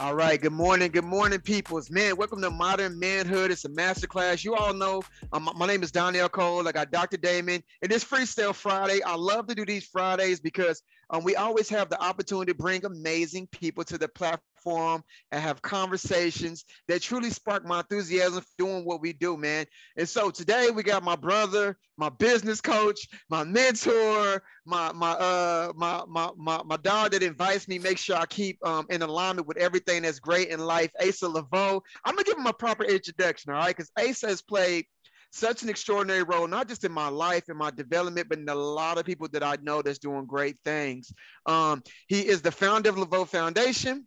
All right. Good morning. Good morning, peoples. Man, welcome to Modern Manhood. It's a masterclass. You all know um, my name is Donnell Cole. I got Dr. Damon. And it's Freestyle Friday. I love to do these Fridays because um, we always have the opportunity to bring amazing people to the platform and have conversations that truly spark my enthusiasm for doing what we do, man. And so today we got my brother, my business coach, my mentor, my my uh my my my, my dog that invites me, make sure I keep um, in alignment with everything that's great in life. Asa Leveaux. I'm gonna give him a proper introduction, all right? Because Asa has played such an extraordinary role, not just in my life and my development, but in a lot of people that I know that's doing great things. Um, he is the founder of Leveaux Foundation.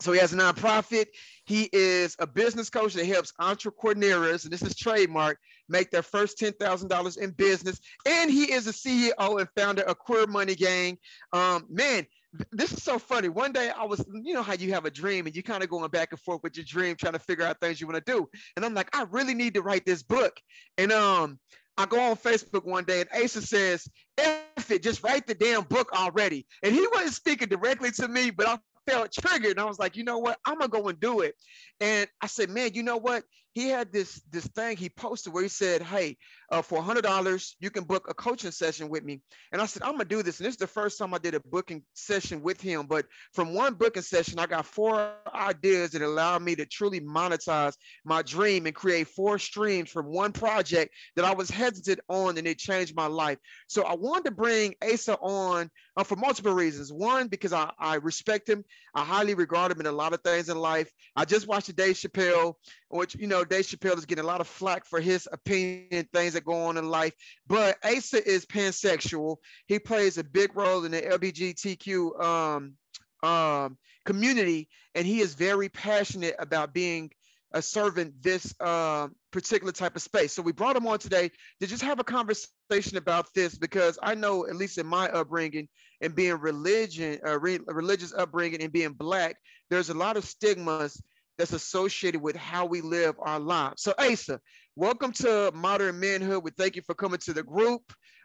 So he has a nonprofit. He is a business coach that helps entrepreneurs, and this is trademark, make their first $10,000 in business. And he is a CEO and founder of Queer Money Gang. Um, man, this is so funny. One day I was, you know how you have a dream and you're kind of going back and forth with your dream, trying to figure out things you want to do. And I'm like, I really need to write this book. And um, I go on Facebook one day and Asa says, F it, just write the damn book already. And he wasn't speaking directly to me, but I felt triggered and I was like, you know what? I'm gonna go and do it. And I said, man, you know what? He had this this thing he posted where he said, hey, uh, for hundred dollars, you can book a coaching session with me. And I said, I'm gonna do this. And this is the first time I did a booking session with him. But from one booking session, I got four ideas that allowed me to truly monetize my dream and create four streams from one project that I was hesitant on, and it changed my life. So I wanted to bring Asa on uh, for multiple reasons. One, because I, I respect him. I highly regard him in a lot of things in life. I just watched the Dave Chappelle, which, you know, Dave Chappelle is getting a lot of flack for his opinion, things that go on in life. But Asa is pansexual. He plays a big role in the LGBTQ um, um, community, and he is very passionate about being a servant this uh, particular type of space. So we brought him on today to just have a conversation about this because I know, at least in my upbringing and being religion, uh, re- religious upbringing and being black, there's a lot of stigmas that's associated with how we live our lives. So Asa, welcome to Modern Manhood. We thank you for coming to the group.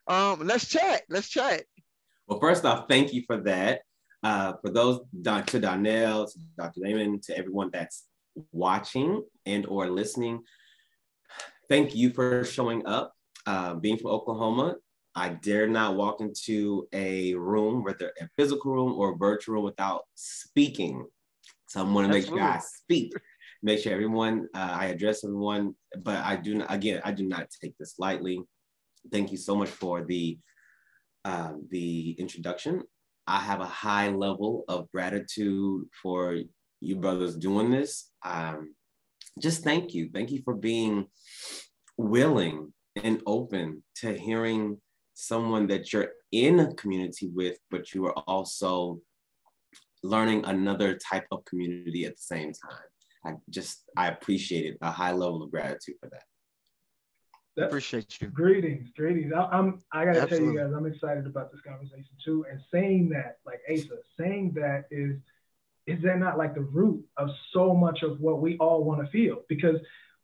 Um, let's chat. Let's chat. Well, first off, thank you for that. Uh, for those, to Donnell, Dr. Damon, to everyone that's watching and or listening, thank you for showing up. Uh, being from Oklahoma, I dare not walk into a room, whether a physical room or virtual without speaking. So I want to make sure I speak, make sure everyone, uh, I address everyone. But I do not, again, I do not take this lightly. Thank you so much for the uh, the introduction. I have a high level of gratitude for you brothers doing this. Um, just thank you. Thank you for being willing and open to hearing someone that you're in a community with, but you are also learning another type of community at the same time. I just, I appreciate it, a high level of gratitude for that. That's, appreciate you. Greetings, greetings. I, am I gotta Absolutely. tell you guys, I'm excited about this conversation too. And saying that, like Asa, saying that is is that not like the root of so much of what we all want to feel? Because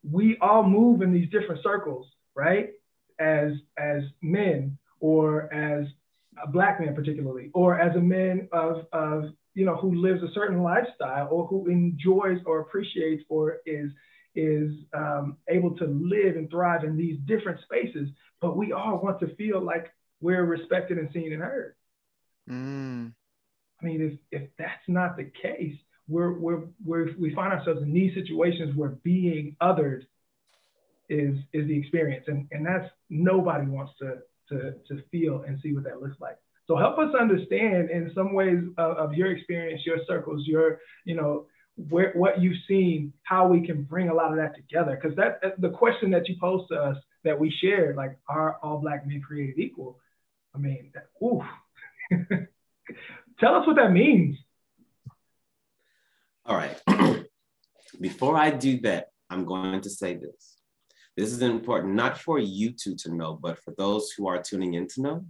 we all move in these different circles, right? As as men, or as a black man particularly, or as a man of of you know who lives a certain lifestyle, or who enjoys or appreciates or is is um, able to live and thrive in these different spaces. But we all want to feel like we're respected and seen and heard. Mm. I mean, if, if that's not the case, we're, we're, we're, we find ourselves in these situations where being othered is, is the experience. And, and that's nobody wants to, to, to feel and see what that looks like. So help us understand in some ways of, of your experience, your circles, your, you know, where, what you've seen, how we can bring a lot of that together. Because that the question that you posed to us that we shared, like, are all black men created equal? I mean, ooh. Tell us what that means. All right. Before I do that, I'm going to say this. This is important, not for you two to know, but for those who are tuning in to know.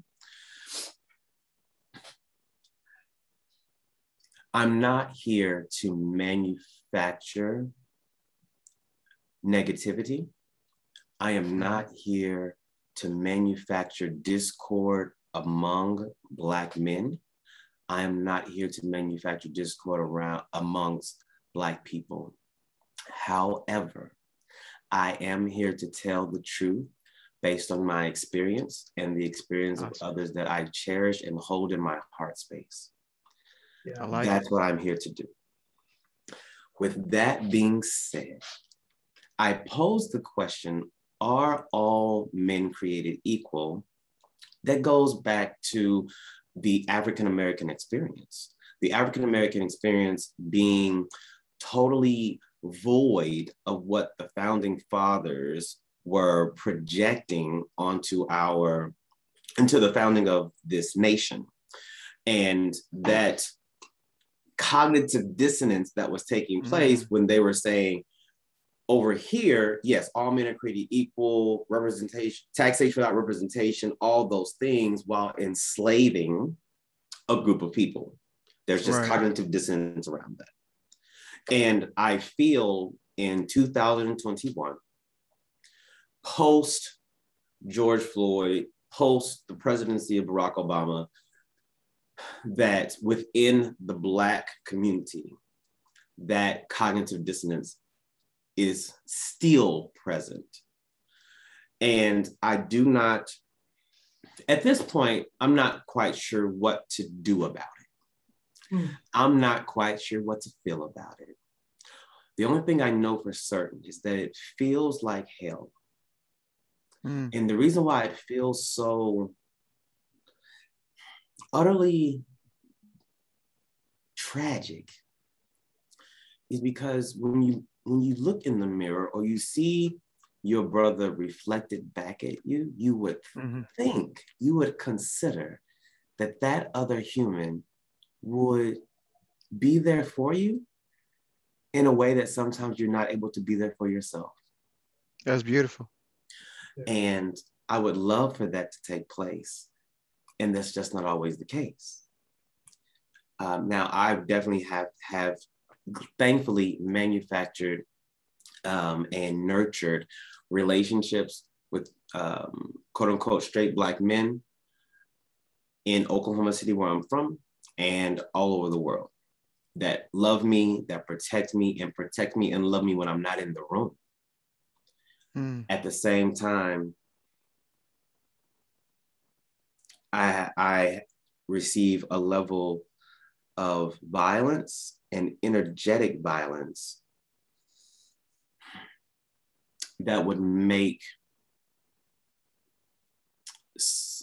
I'm not here to manufacture negativity. I am not here to manufacture discord among Black men. I am not here to manufacture discord around amongst Black people. However, I am here to tell the truth based on my experience and the experience awesome. of others that I cherish and hold in my heart space. Yeah, like That's it. what I'm here to do. With that being said, I pose the question Are all men created equal? That goes back to the African American experience. The African American experience being totally void of what the founding fathers were projecting onto our into the founding of this nation and that cognitive dissonance that was taking place mm-hmm. when they were saying over here yes all men are created equal representation taxation without representation all those things while enslaving a group of people there's just right. cognitive dissonance around that and i feel in 2021 post George Floyd, post the presidency of Barack Obama, that within the Black community, that cognitive dissonance is still present. And I do not, at this point, I'm not quite sure what to do about it. Mm. I'm not quite sure what to feel about it. The only thing I know for certain is that it feels like hell Mm. And the reason why it feels so utterly tragic is because when you when you look in the mirror or you see your brother reflected back at you, you would mm-hmm. think, you would consider that that other human would be there for you in a way that sometimes you're not able to be there for yourself. That's beautiful. And I would love for that to take place. And that's just not always the case. Um, now, I definitely have, have thankfully manufactured um, and nurtured relationships with um, quote unquote straight Black men in Oklahoma City, where I'm from, and all over the world that love me, that protect me, and protect me and love me when I'm not in the room. Mm. At the same time, I, I receive a level of violence and energetic violence that would make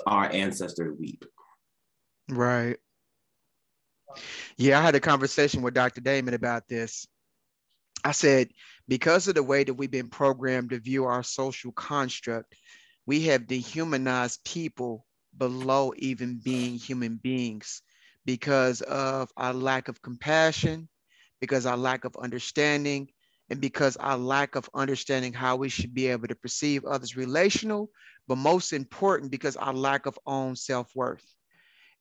our ancestors weep. Right. Yeah, I had a conversation with Dr. Damon about this. I said, because of the way that we've been programmed to view our social construct, we have dehumanized people below even being human beings because of our lack of compassion, because our lack of understanding, and because our lack of understanding how we should be able to perceive others relational, but most important, because our lack of own self-worth.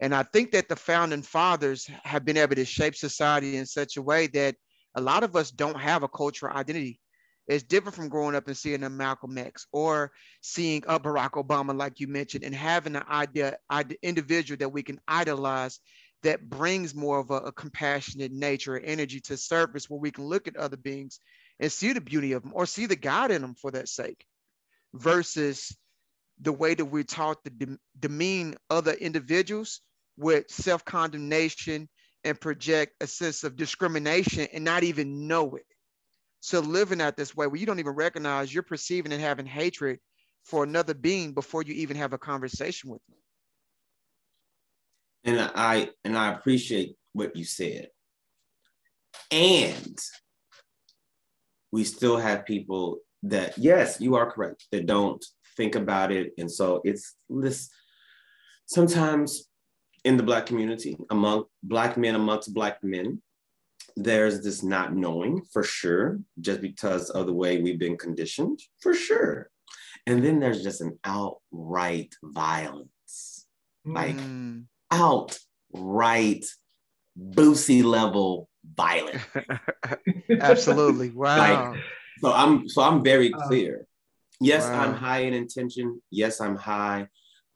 And I think that the founding fathers have been able to shape society in such a way that a lot of us don't have a cultural identity. It's different from growing up and seeing a Malcolm X or seeing a Barack Obama, like you mentioned, and having an idea, idea individual that we can idolize that brings more of a, a compassionate nature or energy to surface where we can look at other beings and see the beauty of them or see the God in them for that sake versus the way that we're taught to demean other individuals with self-condemnation and project a sense of discrimination and not even know it. So living out this way where you don't even recognize you're perceiving and having hatred for another being before you even have a conversation with them. And I and I appreciate what you said. And we still have people that yes, you are correct, that don't think about it. And so it's this sometimes in the Black community, among Black men amongst Black men, there's this not knowing for sure, just because of the way we've been conditioned, for sure. And then there's just an outright violence, mm. Outright Boosie level violent. Absolutely. Wow. Like, so I'm so I'm very clear. Yes, wow. I'm high in intention. Yes, I'm high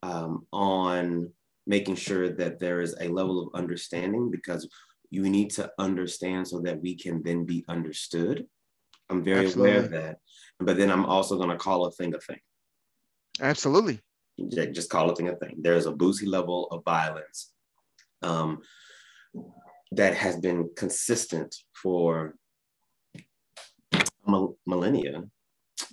um, on making sure that there is a level of understanding because you need to understand so that we can then be understood. I'm very Absolutely. aware of that. But then I'm also going to call a thing a thing. Absolutely. Just call a thing a thing. There's a Boosie level of violence um, that has been consistent for millennia.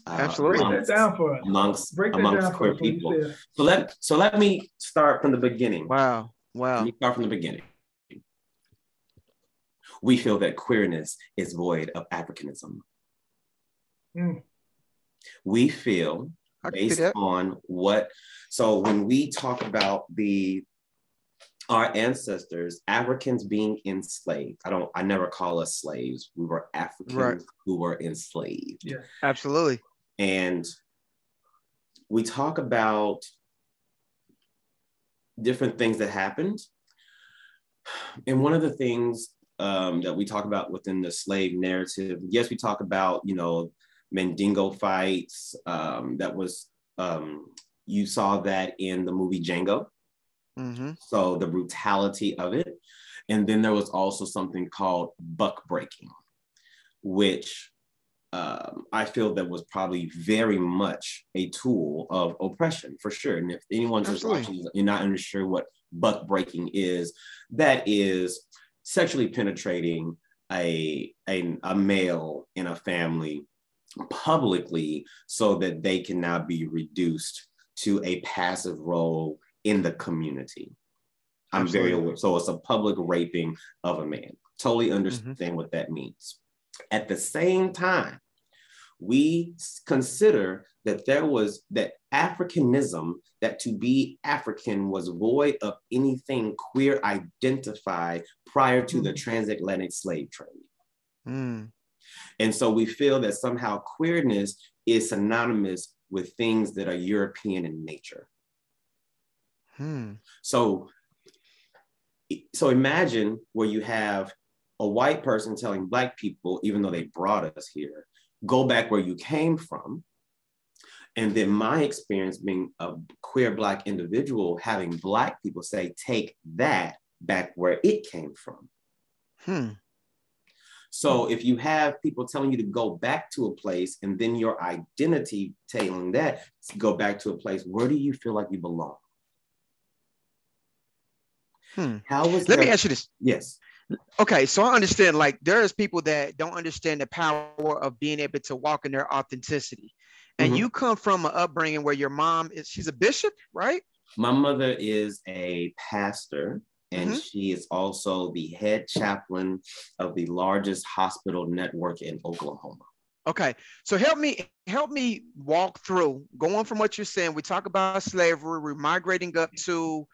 Uh, Absolutely. Break that down for us. Amongst, Break amongst queer people. So let so let me start from the beginning. Wow. Wow. Let me start from the beginning. We feel that queerness is void of Africanism. Mm. We feel based on what so when we talk about the our ancestors, Africans being enslaved. I don't, I never call us slaves. We were Africans right. who were enslaved. Yeah, absolutely. And we talk about different things that happened. And one of the things um, that we talk about within the slave narrative, yes, we talk about, you know, Mandingo fights. Um, that was, um, you saw that in the movie Django. Mm-hmm. So the brutality of it. And then there was also something called buck breaking, which um, I feel that was probably very much a tool of oppression for sure. And if anyone's just watching, you're not unsure what buck breaking is, that is sexually penetrating a, a, a male in a family publicly so that they can now be reduced to a passive role in the community. I'm Absolutely. very aware. So it's a public raping of a man. Totally mm-hmm. understand mm-hmm. what that means. At the same time, we consider that there was that Africanism, that to be African was void of anything queer identified prior to mm. the transatlantic slave trade. Mm. And so we feel that somehow queerness is synonymous with things that are European in nature. Hmm. So, so imagine where you have a white person telling black people, even though they brought us here, go back where you came from. And then my experience being a queer black individual, having black people say, take that back where it came from. Hmm. So if you have people telling you to go back to a place and then your identity telling that to go back to a place, where do you feel like you belong? Hmm. How was Let me ask you this. Yes. Okay, so I understand like there's people that don't understand the power of being able to walk in their authenticity. And mm-hmm. you come from an upbringing where your mom is she's a bishop, right? My mother is a pastor and mm-hmm. she is also the head chaplain of the largest hospital network in Oklahoma. Okay, so help me help me walk through going from what you're saying. We talk about slavery, we're migrating up to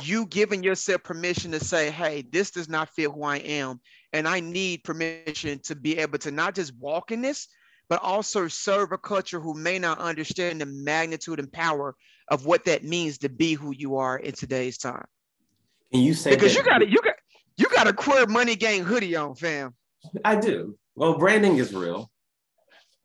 you giving yourself permission to say, "Hey, this does not fit who I am, and I need permission to be able to not just walk in this, but also serve a culture who may not understand the magnitude and power of what that means to be who you are in today's time." And you say because you got it, you got you got a queer money gang hoodie on, fam. I do. Well, branding is real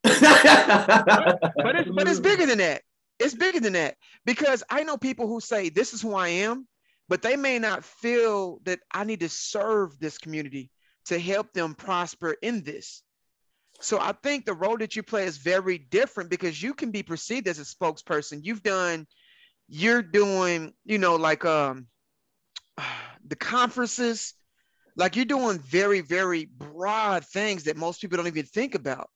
but it's but it's bigger than that. It's bigger than that because I know people who say this is who I am, but they may not feel that I need to serve this community to help them prosper in this. So I think the role that you play is very different because you can be perceived as a spokesperson. You've done, you're doing, you know, like um the conferences, like you're doing very, very broad things that most people don't even think about.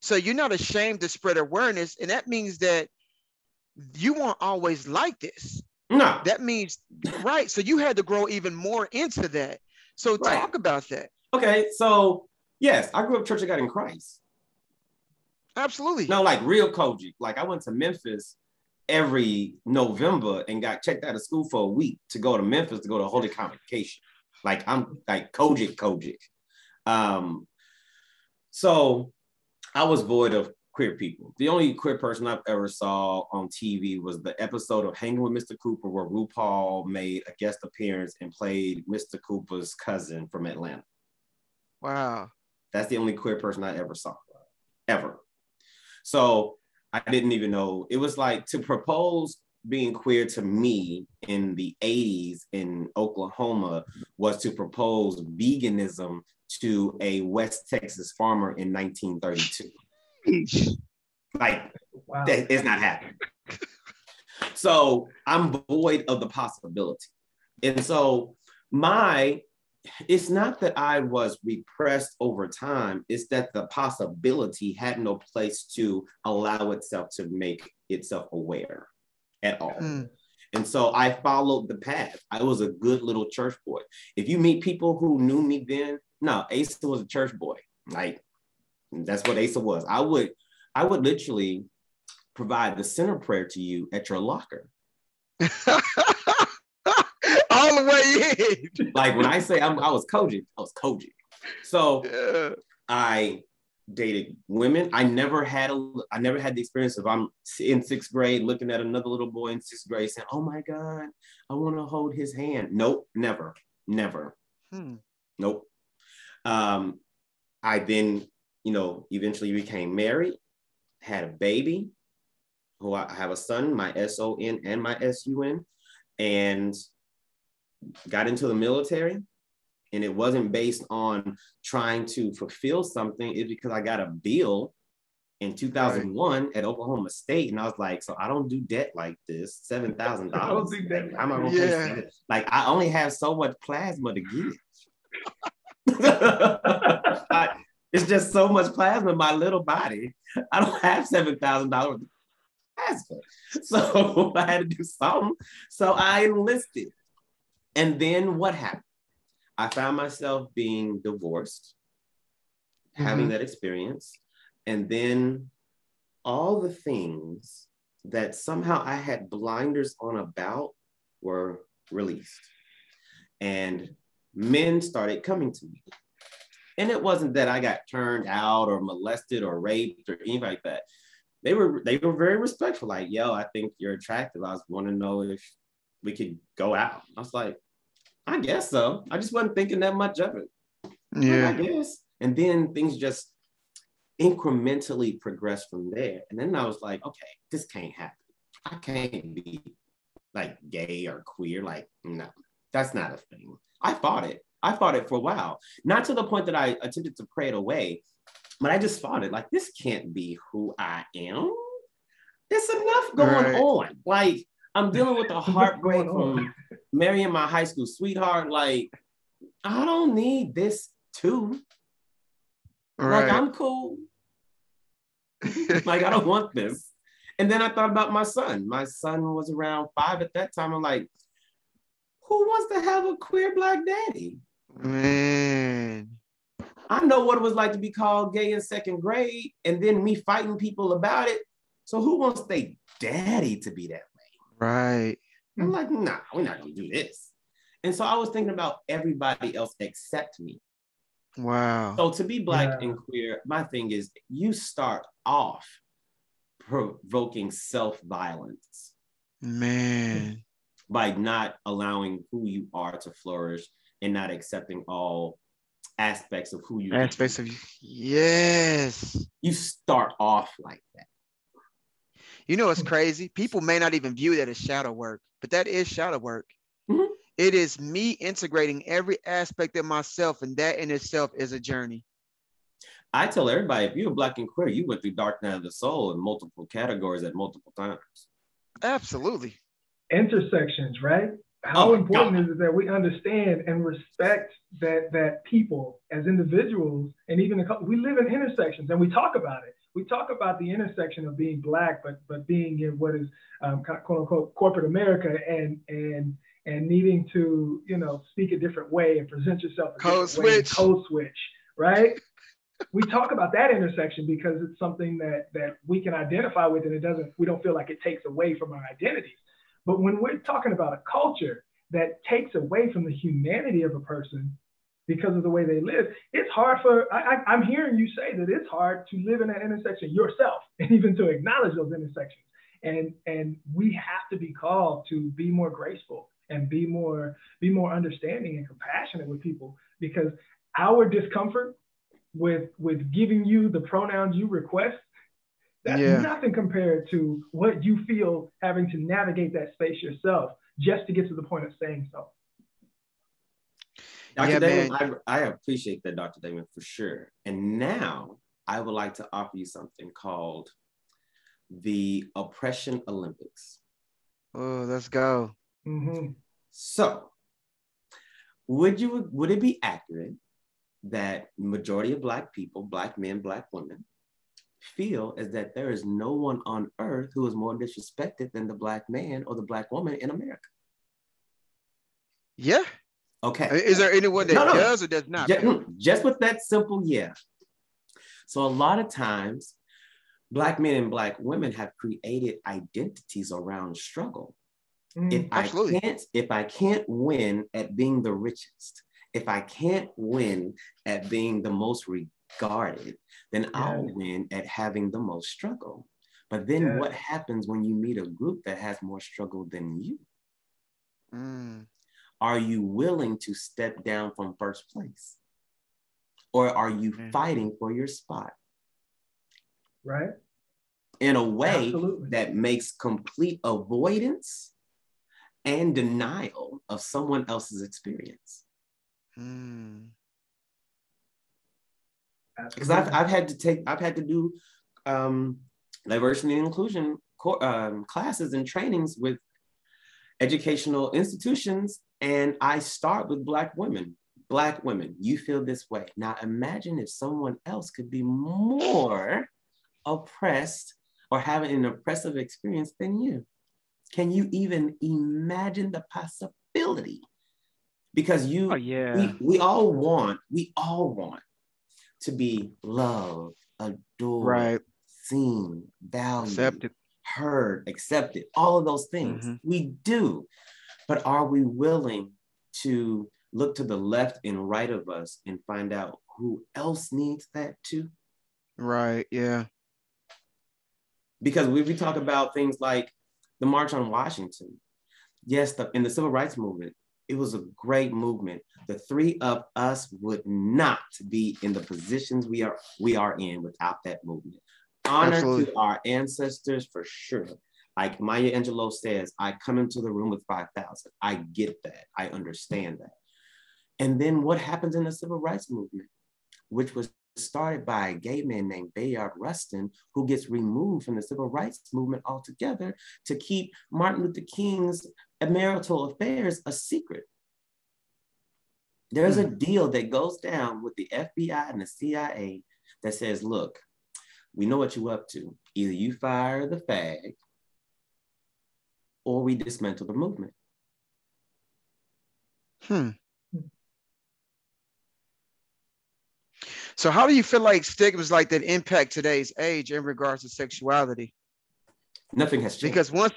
So you're not ashamed to spread awareness. And that means that you weren't always like this. No. That means, right. So you had to grow even more into that. So right. talk about that. Okay. So, yes, I grew up Church of God in Christ. Absolutely. No, like real COGIC. Like I went to Memphis every November and got checked out of school for a week to go to Memphis to go to Holy Convocation. Like I'm like COGIC, COGIC. Um, so I was void of queer people. The only queer person I've ever saw on TV was the episode of Hanging with Mr. Cooper where RuPaul made a guest appearance and played Mr. Cooper's cousin from Atlanta. Wow. That's the only queer person I ever saw, ever. So I didn't even know. It was like to propose being queer to me in the 80s in Oklahoma was to propose veganism to a West Texas farmer in 1932. like, wow. that is not happening. so I'm void of the possibility. And so my it's not that I was repressed over time, it's that the possibility had no place to allow itself to make itself aware at all. Mm. And so I followed the path. I was a good little church boy. If you meet people who knew me then, no, Asa was a church boy. Like that's what Asa was. I would, I would literally provide the center prayer to you at your locker. All the way in. like when I say I'm, I was COGIC, I was COGIC. So yeah. I dated women. I never had a I never had the experience of I'm in sixth grade looking at another little boy in sixth grade saying, "Oh my God, I want to hold his hand." Nope, never, never. Hmm. Nope. Um, I then, you know, eventually became married, had a baby, who I have a son, my S O N and my S U N, and got into the military and it wasn't based on trying to fulfill something. It's because i got a bill in 2001 right. at oklahoma state and i was like so i don't do debt like this $7000 i'm not gonna yeah. pay like i only have so much plasma to give. I, it's just so much plasma in my little body. I don't have $7000 plasma. So i had to do something. So i enlisted and then what happened I found myself being divorced, mm-hmm. having that experience, and then all the things that somehow I had blinders on about were released. And men started coming to me. And it wasn't that I got turned out or molested or raped or anything like that. They were they were very respectful, like, yo, I think you're attractive. I was want to know if we could go out. I was like, I guess so. I just wasn't thinking that much of it. Yeah. I guess. And then things just incrementally progressed from there. And then I was like, okay, this can't happen. I can't be like gay or queer. Like, no, that's not a thing. I fought it. I fought it for a while. Not to the point that I attempted to pray it away, but I just fought it. Like, this can't be who I am. There's enough going right. on. Like, I'm dealing with a heartbreak from marrying my high school sweetheart. Like, I don't need this too. Right. Like, I'm cool. like, I don't want this. And then I thought about my son. My son was around five at that time. I'm like, who wants to have a queer black daddy? Man. I know what it was like to be called gay in second grade and then me fighting people about it. So who wants their daddy to be that Right. I'm like, nah, we're not gonna do this. And so I was thinking about everybody else except me. Wow. So to be black yeah. and queer, my thing is you start off provoking self-violence. Man. By not allowing who you are to flourish and not accepting all aspects of who you aspects of you. Yes. You start off like that. You know, it's crazy. People may not even view that as shadow work, but that is shadow work. Mm-hmm. It is me integrating every aspect of myself, and that in itself is a journey. I tell everybody if you're black and queer, you went through dark night of the soul in multiple categories at multiple times. Absolutely. Intersections, right? How oh important God. is it that we understand and respect that that people as individuals and even we live in intersections and we talk about it we talk about the intersection of being black, but but being in what is um, quote unquote corporate America and and and needing to you know speak a different way and present yourself a code switch, code switch, right? we talk about that intersection because it's something that that we can identify with, and it doesn't. We don't feel like it takes away from our identities. But when we're talking about a culture that takes away from the humanity of a person, because of the way they live. It's hard for, I, I, am hearing you say that it's hard to live in that intersection yourself and even to acknowledge those intersections. And, and we have to be called to be more graceful and be more, be more understanding and compassionate with people because our discomfort with, with giving you the pronouns you request That's yeah. nothing compared to what you feel having to navigate that space yourself just to get to the point of saying so. Dr. Yeah, Damon, I, I appreciate that, Dr. Damon, for sure. And now I would like to offer you something called the Oppression Olympics. Oh, let's go. Mm-hmm. So, would you would it be accurate that majority of black people, black men, black women, feel is that there is no one on earth who is more disrespected than the black man or the black woman in America? Yeah. Okay. Is there anyone that no, no. does or does not? Just, just with that simple yeah. So a lot of times, black men and black women have created identities around struggle. Mm, if absolutely. I can't, if I can't win at being the richest, if I can't win at being the most regarded, then yeah. I'll win at having the most struggle. But then yeah. what happens when you meet a group that has more struggle than you? Mm. Are you willing to step down from first place? Or are you mm. fighting for your spot? Right. In a way Absolutely. that makes complete avoidance and denial of someone else's experience. Mm. Because I've, I've had to take, I've had to do um, diversity and inclusion co- um, classes and trainings with educational institutions. And I start with Black women. Black women, you feel this way. Now imagine if someone else could be more oppressed or having an oppressive experience than you. Can you even imagine the possibility? Because you, oh, yeah. we, we all want, we all want to be loved, adored, right. seen, valued, accepted, heard, accepted, all of those things. Mm-hmm. We do. But are we willing to look to the left and right of us and find out who else needs that too? Right. Yeah. Because we, we talk about things like the March on Washington. Yes, the, in the civil rights movement, it was a great movement. The three of us would not be in the positions we are we are in without that movement. Honor Absolutely. to our ancestors for sure. Like Maya Angelou says, I come into the room with 5,000. I get that. I understand that. And then what happens in the civil rights movement, which was started by a gay man named Bayard Rustin, who gets removed from the civil rights movement altogether to keep Martin Luther King's marital affairs a secret. There's a hmm. deal that goes down with the FBI and the CIA that says, look, we know what you're up to. Either you fire the fag or we dismantle the movement. Hmm. So how do you feel like stigmas like that impact today's age in regards to sexuality? Nothing has changed. Because once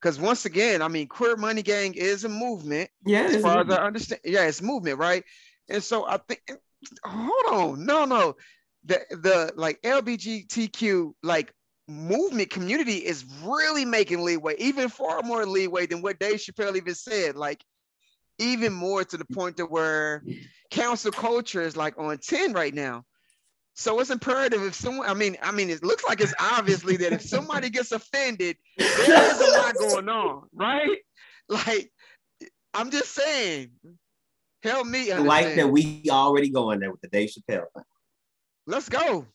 because once again, I mean, queer money gang is a movement. Yeah, as far as I understand. Yeah, it's movement, right? And so I think hold on, no, no. The the like LGBTQ like movement community is really making leeway, even far more leeway than what Dave Chappelle even said. Like even more to the point to where cancel culture is like on 10 right now. So it's imperative if someone, I mean, I mean, it looks like it's obviously that if somebody gets offended, there's a lot going on, right? Like, I'm just saying, help me understand. Like that we already going there with the Dave Chappelle. Let's go.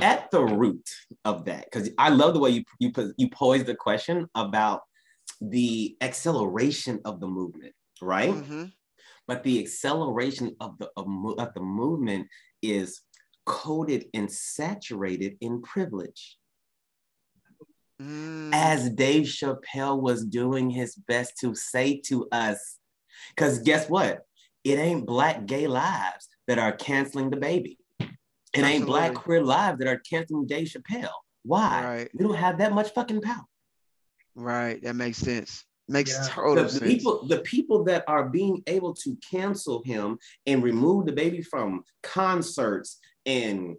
At the root of that, because I love the way you you you posed the question about the acceleration of the movement right? Mm-hmm. But the acceleration of the of, of the movement is coated and saturated in privilege. Mm. As Dave Chappelle was doing his best to say to us, because guess what? It ain't black gay lives that are canceling DaBaby. It Absolutely. ain't black queer lives that are canceling Dave Chappelle. Why? Right. We don't have that much fucking power. Right. That makes sense. Makes yeah. total the, sense. People, the people that are being able to cancel him and remove DaBaby from concerts and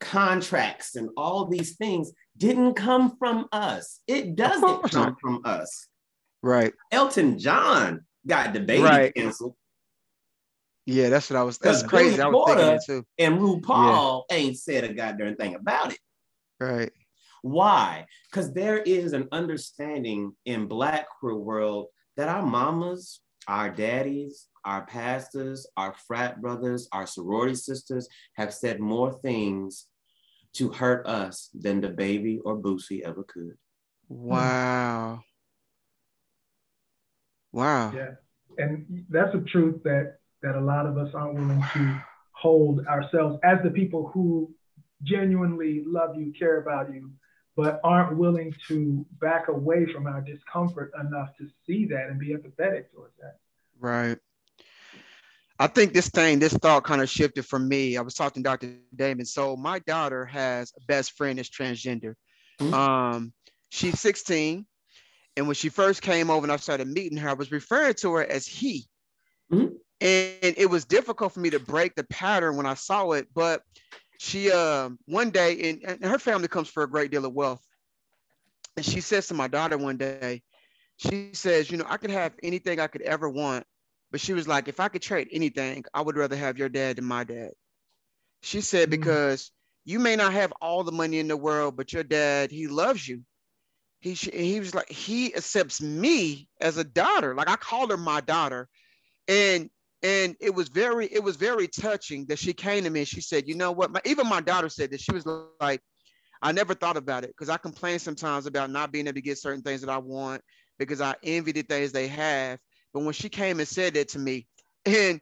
contracts and all these things didn't come from us. It doesn't come from us. Right. Elton John got DaBaby right. canceled. Yeah, that's what I was. That's crazy. I was thinking it too. And RuPaul yeah. ain't said a goddamn thing about it. Right. Why? Because there is an understanding in Black queer world that our mamas, our daddies, our pastors, our frat brothers, our sorority sisters have said more things to hurt us than DaBaby or Boosie ever could. Wow. Wow. Yeah. And that's a truth that that a lot of us aren't willing to hold ourselves as the people who genuinely love you, care about you, but aren't willing to back away from our discomfort enough to see that and be empathetic towards that. Right. I think this thing, this thought kind of shifted for me. I was talking to Dr. Damon. So my daughter has a best friend that's transgender. Mm-hmm. Um, she's 16. And when she first came over and I started meeting her, I was referring to her as he. Mm-hmm. And it was difficult for me to break the pattern when I saw it. But she uh, one day, and, and her family comes for a great deal of wealth. And she says to my daughter one day, she says, you know, I could have anything I could ever want but she was like, if I could trade anything, I would rather have your dad than my dad. She said, mm-hmm. because you may not have all the money in the world, but your dad, he loves you. He, he was like, he accepts me as a daughter. Like I called her my daughter. And and it was very it was very touching that she came to me and she said you know what my, even my daughter said that she was like i never thought about it because i complain sometimes about not being able to get certain things that i want because i envy the things they have but when she came and said that to me, and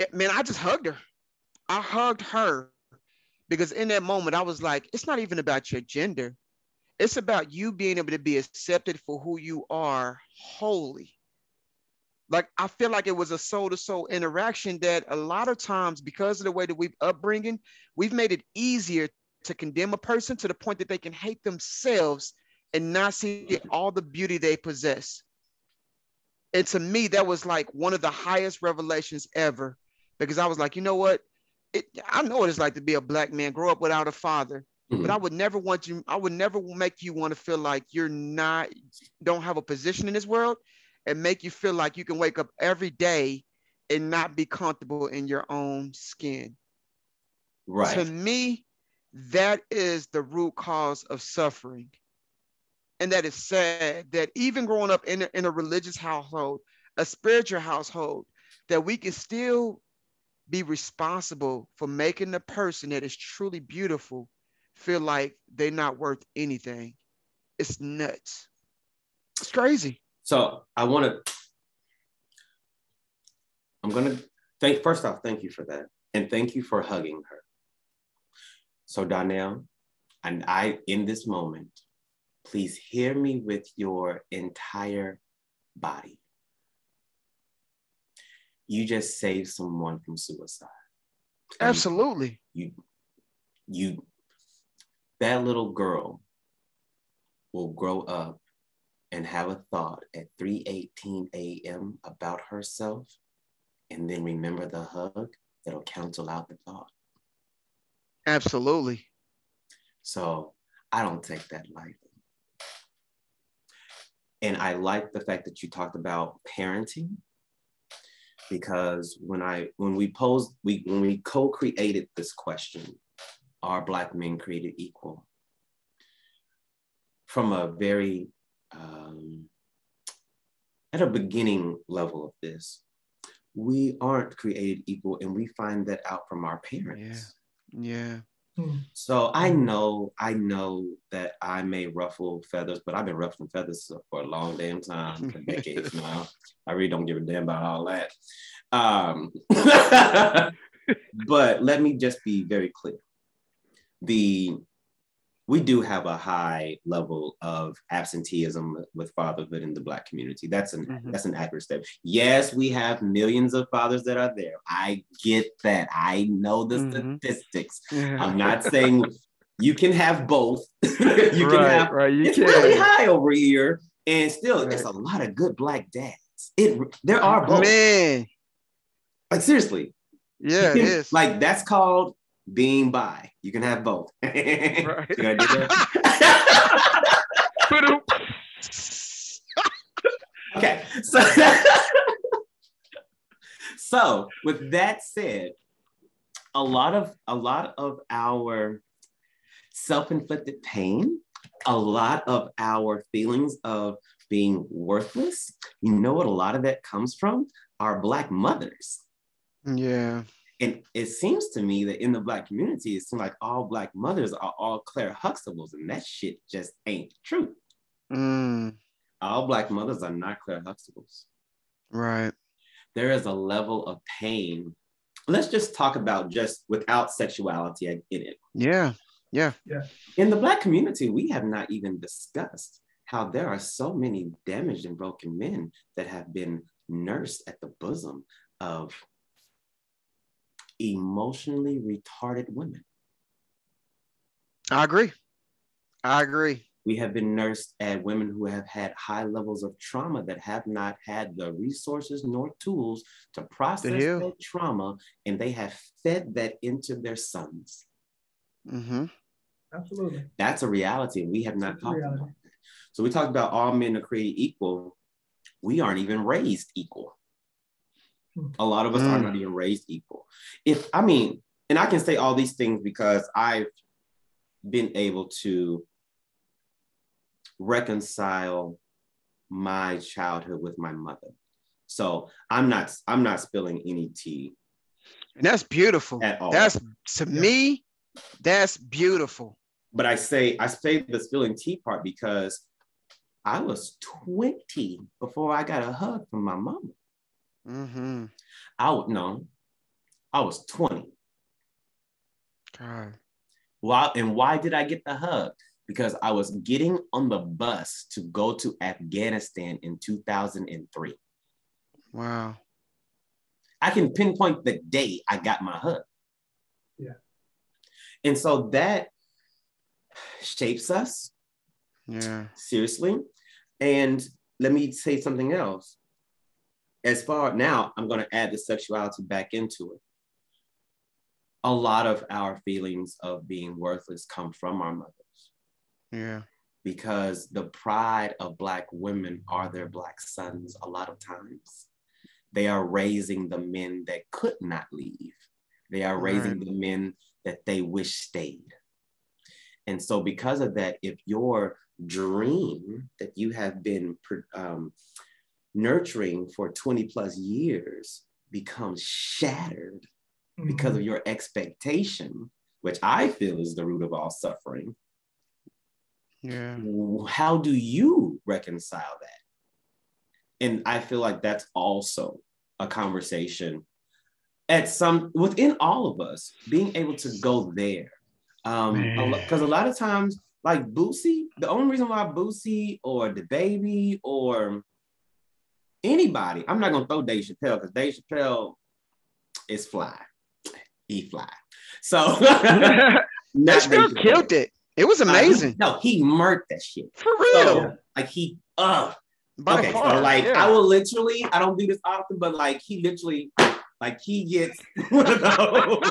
eh, man, I just hugged her. I hugged her because in that moment, I was like, it's not even about your gender. It's about you being able to be accepted for who you are wholly. Like I feel like it was a soul to soul interaction that a lot of times, because of the way that we've upbringing, we've made it easier to condemn a person to the point that they can hate themselves and not see all the beauty they possess. And to me, that was like one of the highest revelations ever because I was like, you know what? It, I know what it's like to be a black man, grow up without a father, mm-hmm. but I would never want you, I would never make you want to feel like you're not, don't have a position in this world and make you feel like you can wake up every day and not be comfortable in your own skin. Right. To me, that is the root cause of suffering and that is sad that even growing up in a, in a religious household, a spiritual household, that we can still be responsible for making the person that is truly beautiful feel like they're not worth anything. It's nuts. It's crazy. So I want to, I'm going to thank, first off, thank you for that. And thank you for hugging her. So Donnell, and I, in this moment, Please hear me with your entire body. You just saved someone from suicide. Absolutely. You, you, that little girl will grow up and have a thought at 3:18 a.m. about herself and then remember the hug that'll cancel out the thought. Absolutely. So I don't take that lightly. And I like the fact that you talked about parenting because when I when we posed we when we co-created this question, are black men created equal? From a very um, at a beginning level of this, we aren't created equal, and we find that out from our parents. Yeah. Yeah. Hmm. So I know, I know that I may ruffle feathers, but I've been ruffling feathers for a long damn time, for decades now. I really don't give a damn about all that. Um, but let me just be very clear. The we do have a high level of absenteeism with fatherhood in the black community. That's an mm-hmm. that's an accurate statement. Yes, we have millions of fathers that are there. I get that. I know the mm-hmm. statistics. I'm not saying you can have both. you can have right. You it's can. really high over here, and still, right. it's a lot of good black dads. It there are both. Man, like seriously. Yeah, can. Like that's called being bi. You can have both. Right. okay. So, so with that said, a lot of a lot of our self-inflicted pain, a lot of our feelings of being worthless. You know what a lot of that comes from? Our Black mothers. Yeah. And it seems to me that in the Black community, it seems like all Black mothers are all Claire Huxtables, and that shit just ain't true. Mm. All Black mothers are not Claire Huxtables. Right. There is a level of pain. Let's just talk about just without sexuality in it. Yeah. Yeah. Yeah. In the Black community, we have not even discussed how there are so many damaged and broken men that have been nursed at the bosom of emotionally retarded women. I agree. I agree. We have been nursed at women who have had high levels of trauma that have not had the resources nor tools to process that trauma, and they have fed that into their sons. Mm-hmm. Absolutely. That's a reality. We have not That's talked about that. So we talked about all men are created equal. We aren't even raised equal. A lot of us mm. are not even raised equal. If I mean, and I can say all these things because I've been able to reconcile my childhood with my mother. So I'm not I'm not spilling any tea. And that's beautiful. At all. That's to yeah. me, that's beautiful. But I say I say the spilling tea part because I was 20 before I got a hug from my mama. Mm-hmm. I would know. I was 20. God. Why and why did I get the hug? Because I was getting on the bus to go to Afghanistan in 2003. Wow. I can pinpoint the day I got my hug. Yeah. And so that shapes us. Yeah. Seriously. And let me say something else as far now, I'm going to add the sexuality back into it. A lot of our feelings of being worthless come from our mothers. Yeah. Because the pride of Black women are their Black sons a lot of times. They are raising the men that could not leave, they are raising right. the men that they wish stayed. And so, because of that, if your dream that you have been um, nurturing for 20 plus years becomes shattered mm-hmm. because of your expectation, which I feel is the root of all suffering. Yeah. How do you reconcile that? And I feel like that's also a conversation at some within all of us being able to go there. Um, because a, a lot of times, like Boosie, the only reason why Boosie or DaBaby or anybody. I'm not gonna throw Dave Chappelle because Dave Chappelle is fly. He fly. So that still killed it. It was amazing. Uh, no, he murked that shit. For real. So, like he uh By okay, far, so like yeah. I will literally, I don't do this often, but like he literally like he gets one of those.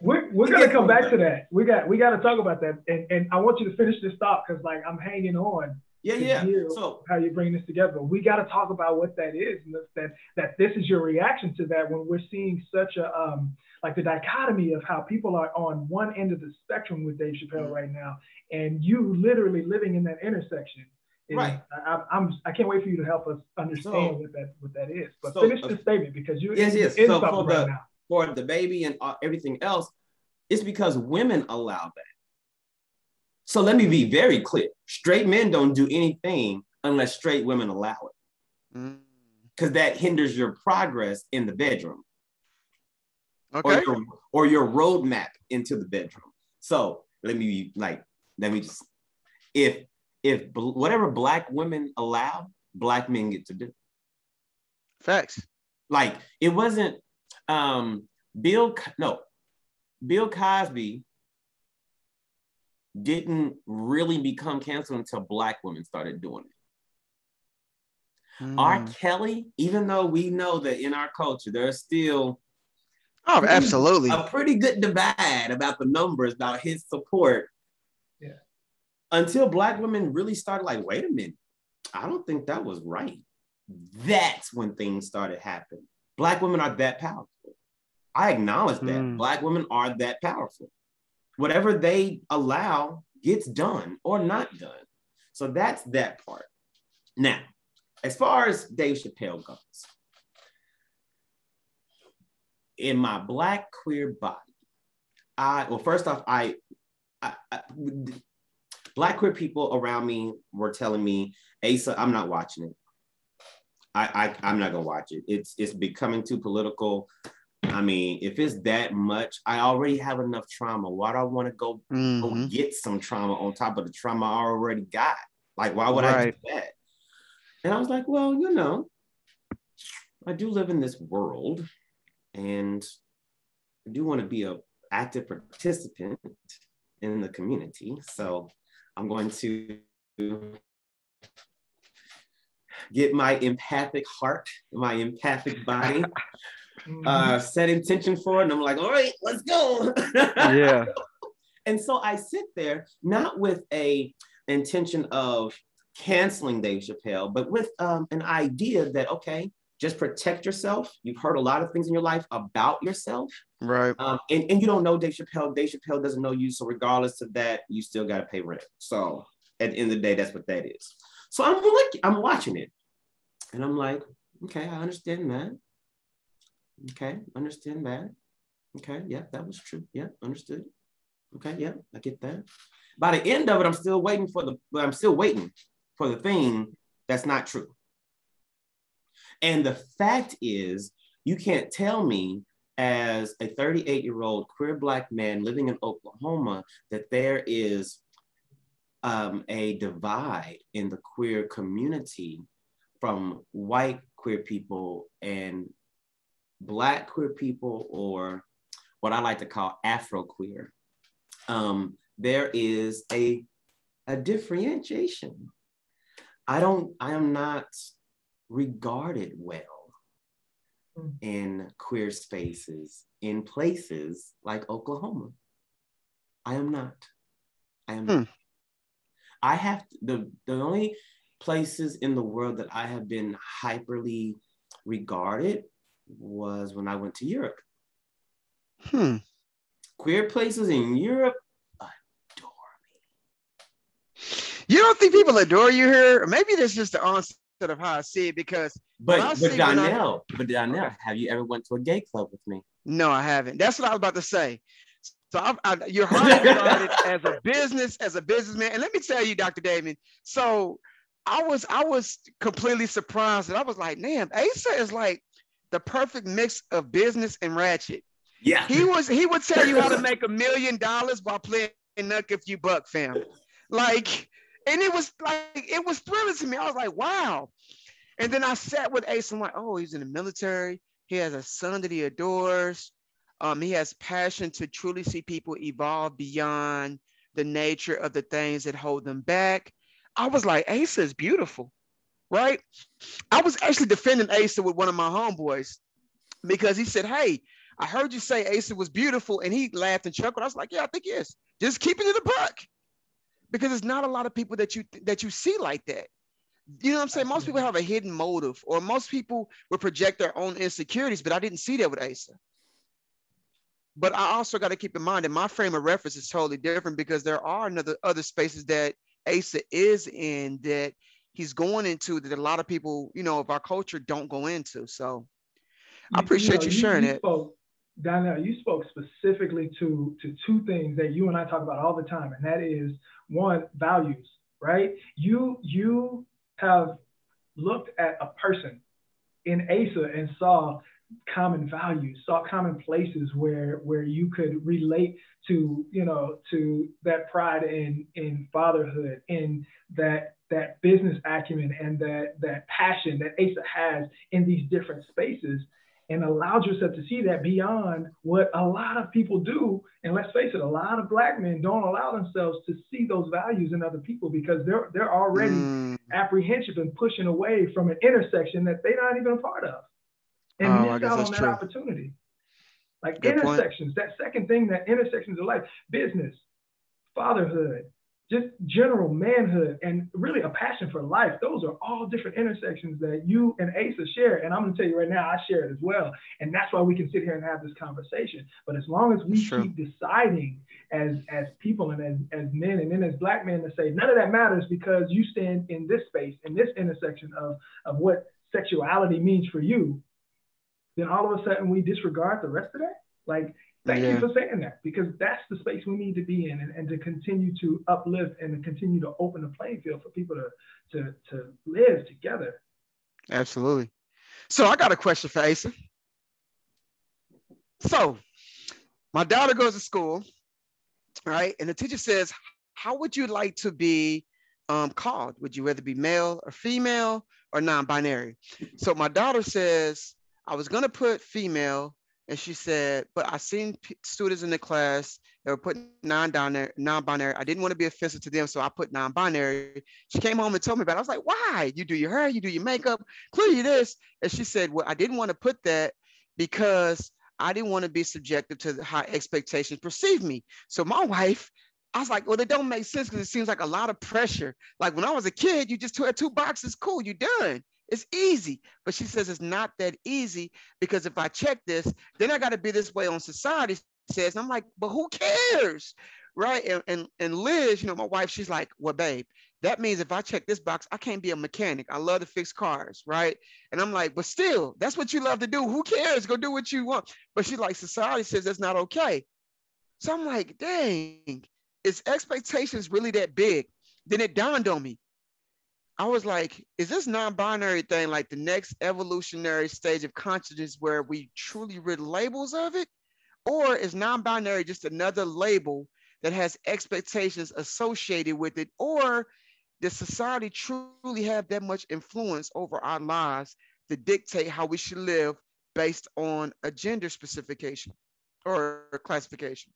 we're we're gonna come back to that. We got we got to talk about that, and and I want you to finish this thought because like I'm hanging on yeah, yeah. So how you bring this together. We got to talk about what that is, and that that this is your reaction to that when we're seeing such a um like the dichotomy of how people are on one end of the spectrum with Dave Chappelle mm-hmm. right now, and you literally living in that intersection. Is, right. I, I'm. I can't wait for you to help us understand so, what that what that is. But so, finish the uh, statement because you yes yes. So for right the now. for DaBaby and uh, everything else, it's because women allow that. So let me be very clear. Straight men don't do anything unless straight women allow it. Because mm. that hinders your progress in the bedroom. Okay. Or your, or your roadmap into the bedroom. So let me be like, let me just, if if whatever black women allow, black men get to do. Facts. Like it wasn't um Bill no Bill Cosby didn't really become canceled until black women started doing it. Mm. R. Kelly, even though we know that in our culture there's still oh, absolutely a pretty good divide about the numbers about his support. Yeah. Until black women really started like, wait a minute, I don't think that was right. That's when things started happening. Black women are that powerful. I acknowledge that mm. black women are that powerful. Whatever they allow gets done or not done. So that's that part. Now, as far as Dave Chappelle goes, in my black queer body, I well, first off, I, I, I black queer people around me were telling me, Asa, I'm not watching it. I, I I'm not gonna watch it. It's it's becoming too political. I mean, if it's that much, I already have enough trauma. Why do I want to go, mm-hmm. go get some trauma on top of the trauma I already got? Like, why would right. I do that? And I was like, well, you know, I do live in this world and I do want to be a active participant in the community. So I'm going to get my empathic heart, my empathic body, uh, set intention for it. And I'm like, all right, let's go. yeah. And so I sit there, not with a intention of canceling Dave Chappelle, but with um, an idea that, okay, just protect yourself. You've heard a lot of things in your life about yourself. Right. Um, and, and you don't know Dave Chappelle. Dave Chappelle doesn't know you. So regardless of that, you still got to pay rent. So at the end of the day, that's what that is. So I'm like, I'm watching it. And I'm like, okay, I understand that. Okay, understand that. Okay, yeah, that was true. Yeah, understood. Okay, yeah, I get that. By the end of it, I'm still waiting for the, but I'm still waiting for the thing that's not true. And the fact is, you can't tell me as a 38 year old queer Black man living in Oklahoma that there is um, a divide in the queer community from white queer people and Black queer people, or what I like to call Afro queer. Um, there is a, a differentiation. I don't, I am not regarded well mm. in queer spaces in places like Oklahoma. I am not. I am. Hmm. I have to, the the only places in the world that I have been hyperly regarded was when I went to Europe. Hmm. Queer places in Europe adore me. You don't think people adore you here? Maybe that's just the onset of how I see it because but but Donnell, I, but Donnell, have you ever went to a gay club with me? No, I haven't. That's what I was about to say. So I, I, you're regarded as a business, as a businessman. And let me tell you, Dr. Damon. So I was I was completely surprised and I was like, damn, Asa is like the perfect mix of business and ratchet. Yeah. He was he would tell you how to make a million dollars while playing Knuck If You Buck fam. Like, and it was like it was thrilling to me. I was like, wow. And then I sat with Ace. I'm like, oh, he's in the military. He has a son that he adores. Um, he has passion to truly see people evolve beyond the nature of the things that hold them back. I was like, Asa is beautiful, right? I was actually defending Asa with one of my homeboys because he said, Hey, I heard you say Asa was beautiful, and he laughed and chuckled. I was like, Yeah, I think he is. Just keeping it a buck. Because there's not a lot of people that you that you see like that. You know what I'm saying? Most people have a hidden motive, or most people would project their own insecurities, but I didn't see that with Asa. But I also got to keep in mind that my frame of reference is totally different because there are another other spaces that Asa is in that he's going into that a lot of people, you know, of our culture don't go into. So I appreciate you, know, you sharing you, you it. Spoke, Donnell, you spoke specifically to, to two things that you and I talk about all the time, and that is one, values, right? You you have looked at a person in Asa and saw common values, saw common places where where you could relate to, you know, to that pride in in fatherhood, in that that business acumen and that that passion that Asa has in these different spaces and allowed yourself to see that beyond what a lot of people do. And let's face it, a lot of black men don't allow themselves to see those values in other people because they're they're already mm. apprehensive and pushing away from an intersection that they're not even a part of and oh, miss out on that true. opportunity. Like Good intersections, point. that second thing that intersections of life, business, fatherhood, just general manhood and really a passion for life. Those are all different intersections that you and Asa share. And I'm going to tell you right now, I share it as well. And that's why we can sit here and have this conversation. But as long as we sure. keep deciding as, as people and as, as men and then as black men to say, none of that matters because you stand in this space, in this intersection of, of what sexuality means for you, then all of a sudden we disregard the rest of that. Like Thank yeah. you for saying that because that's the space we need to be in and, and to continue to uplift and to continue to open the playing field for people to, to, to live together. Absolutely. So I got a question for Asa. So my daughter goes to school, right? And the teacher says, How would you like to be um, called? Would you rather be male or female or non binary? So my daughter says, I was going to put female and she said, "But I seen students in the class that were putting non-binary, non-binary. I didn't want to be offensive to them, so I put non-binary." She came home and told me about. it. I was like, "Why? You do your hair, you do your makeup, clearly this." And she said, "Well, I didn't want to put that because I didn't want to be subjective to how expectations perceive me." So my wife. I was like, well, it don't make sense because it seems like a lot of pressure. Like when I was a kid, you just had two boxes, cool, you're done. It's easy. But she says it's not that easy because if I check this, then I got to be this way on society says. I'm like, but who cares? Right. And, and, and Liz, you know, my wife, she's like, well, babe, that means if I check this box, I can't be a mechanic. I love to fix cars, right? And I'm like, but still, that's what you love to do. Who cares? Go do what you want. But she's like, society says that's not okay. So I'm like, dang, is expectations really that big? Then it dawned on me. I was like, is this non-binary thing like the next evolutionary stage of consciousness where we truly rid labels of it? Or is non-binary just another label that has expectations associated with it? Or does society truly have that much influence over our lives to dictate how we should live based on a gender specification or classification?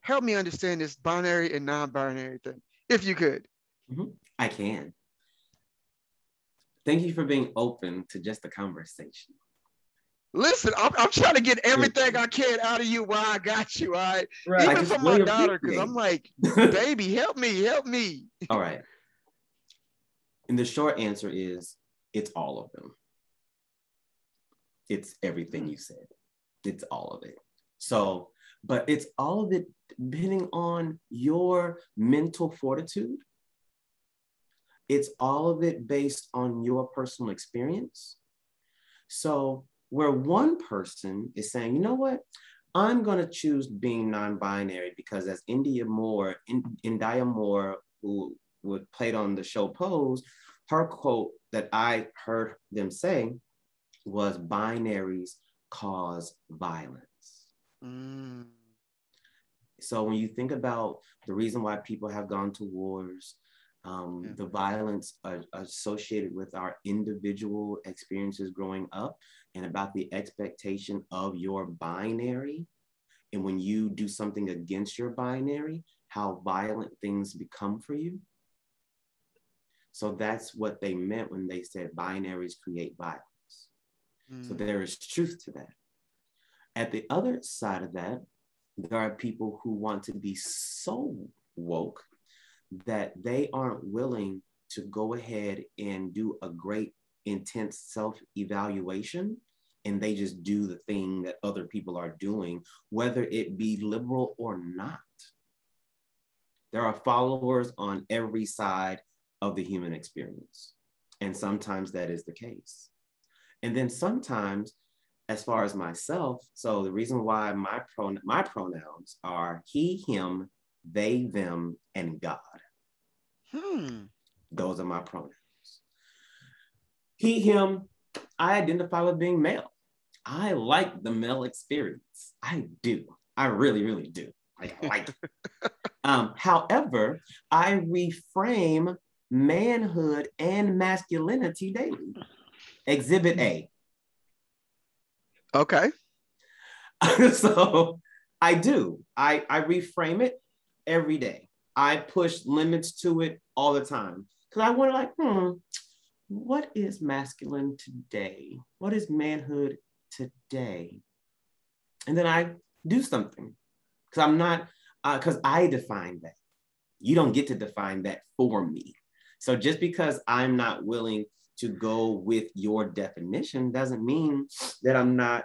Help me understand this binary and non-binary thing, if you could. Mm-hmm. I can. Thank you for being open to just the conversation. Listen, I'm, I'm trying to get everything I can out of you while I got you. All right. right. Even from my daughter, because I'm like, baby, help me, help me. All right. And the short answer is it's all of them. It's everything you said. It's all of it. So, but it's all of it depending on your mental fortitude it's all of it based on your personal experience. So, where one person is saying, you know what, I'm going to choose being non binary because, as Indya Moore, in, Indya Moore, who would played on the show Pose, her quote that I heard them say was binaries cause violence. Mm. So when you think about the reason why people have gone to wars, um, yeah. the violence uh, associated with our individual experiences growing up and about the expectation of your binary. And when you do something against your binary, how violent things become for you. So that's what they meant when they said binaries create violence. Mm. So there is truth to that. At the other side of that, there are people who want to be so woke that they aren't willing to go ahead and do a great intense self-evaluation and they just do the thing that other people are doing whether it be liberal or not. There are followers on every side of the human experience and sometimes that is the case. And then sometimes as far as myself so the reason why my pron- my pronouns are he him they, them, and God. Hmm. Those are my pronouns. He, him, I identify with being male. I like the male experience. I do. I really, really do. I like it. um, however, I reframe manhood and masculinity daily. Exhibit A. Okay. so I do. I, I reframe it every day. I push limits to it all the time because I want to like, hmm, what is masculine today? What is manhood today? And then I do something because I'm not because uh, I define that. You don't get to define that for me. So just because I'm not willing to go with your definition doesn't mean that I'm not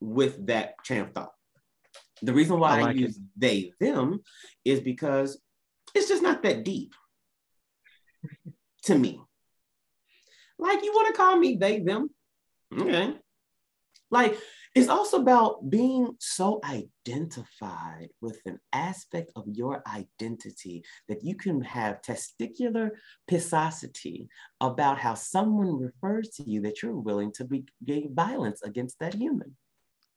with that chain of thought. The reason why I, like I use it. they, them is because it's just not that deep to me. Like, you want to call me they, them? Okay. Like, it's also about being so identified with an aspect of your identity that you can have testicular pissosity about how someone refers to you that you're willing to be violence against that human.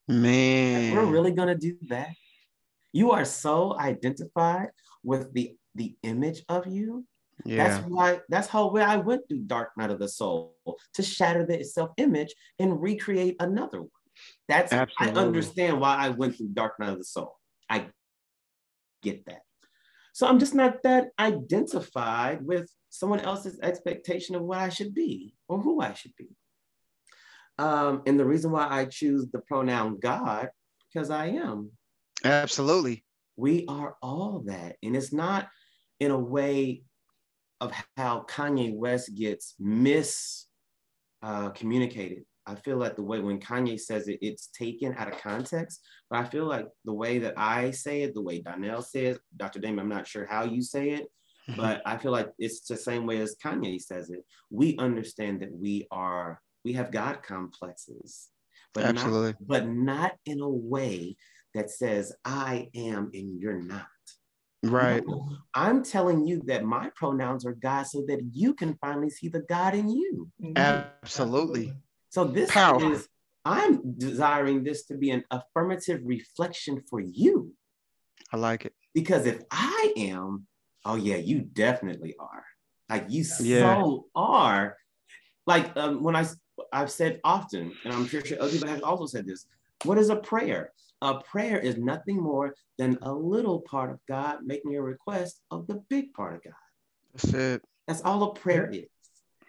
Man, we're really gonna do that. You are so identified with the the image of you. Yeah. That's why that's how where I went through Dark Night of the Soul to shatter the self-image and recreate another one. That's Absolutely. I understand why I went through Dark Night of the Soul. I get that. So I'm just not that identified with someone else's expectation of what I should be or who I should be. Um, and the reason why I choose the pronoun God, because I am. Absolutely. We are all that. And it's not in a way of how Kanye West gets mis uh, communicated. I feel like the way when Kanye says it, it's taken out of context. But I feel like the way that I say it, the way Donnell says, Dr. Damon, I'm not sure how you say it, but I feel like it's the same way as Kanye says it. We understand that we are we have God complexes, but Absolutely. Not, but not in a way that says I am and you're not. Right. No, I'm telling you that my pronouns are God so that you can finally see the God in you. Mm-hmm. Absolutely. So this Power. is I'm desiring this to be an affirmative reflection for you. I like it. Because if I am, oh yeah, you definitely are. Like you yeah. so are. Like um, when I I've said often, and I'm sure other people have also said this. What is a prayer? A prayer is nothing more than a little part of God making a request of the big part of God. That's it. That's all a prayer is.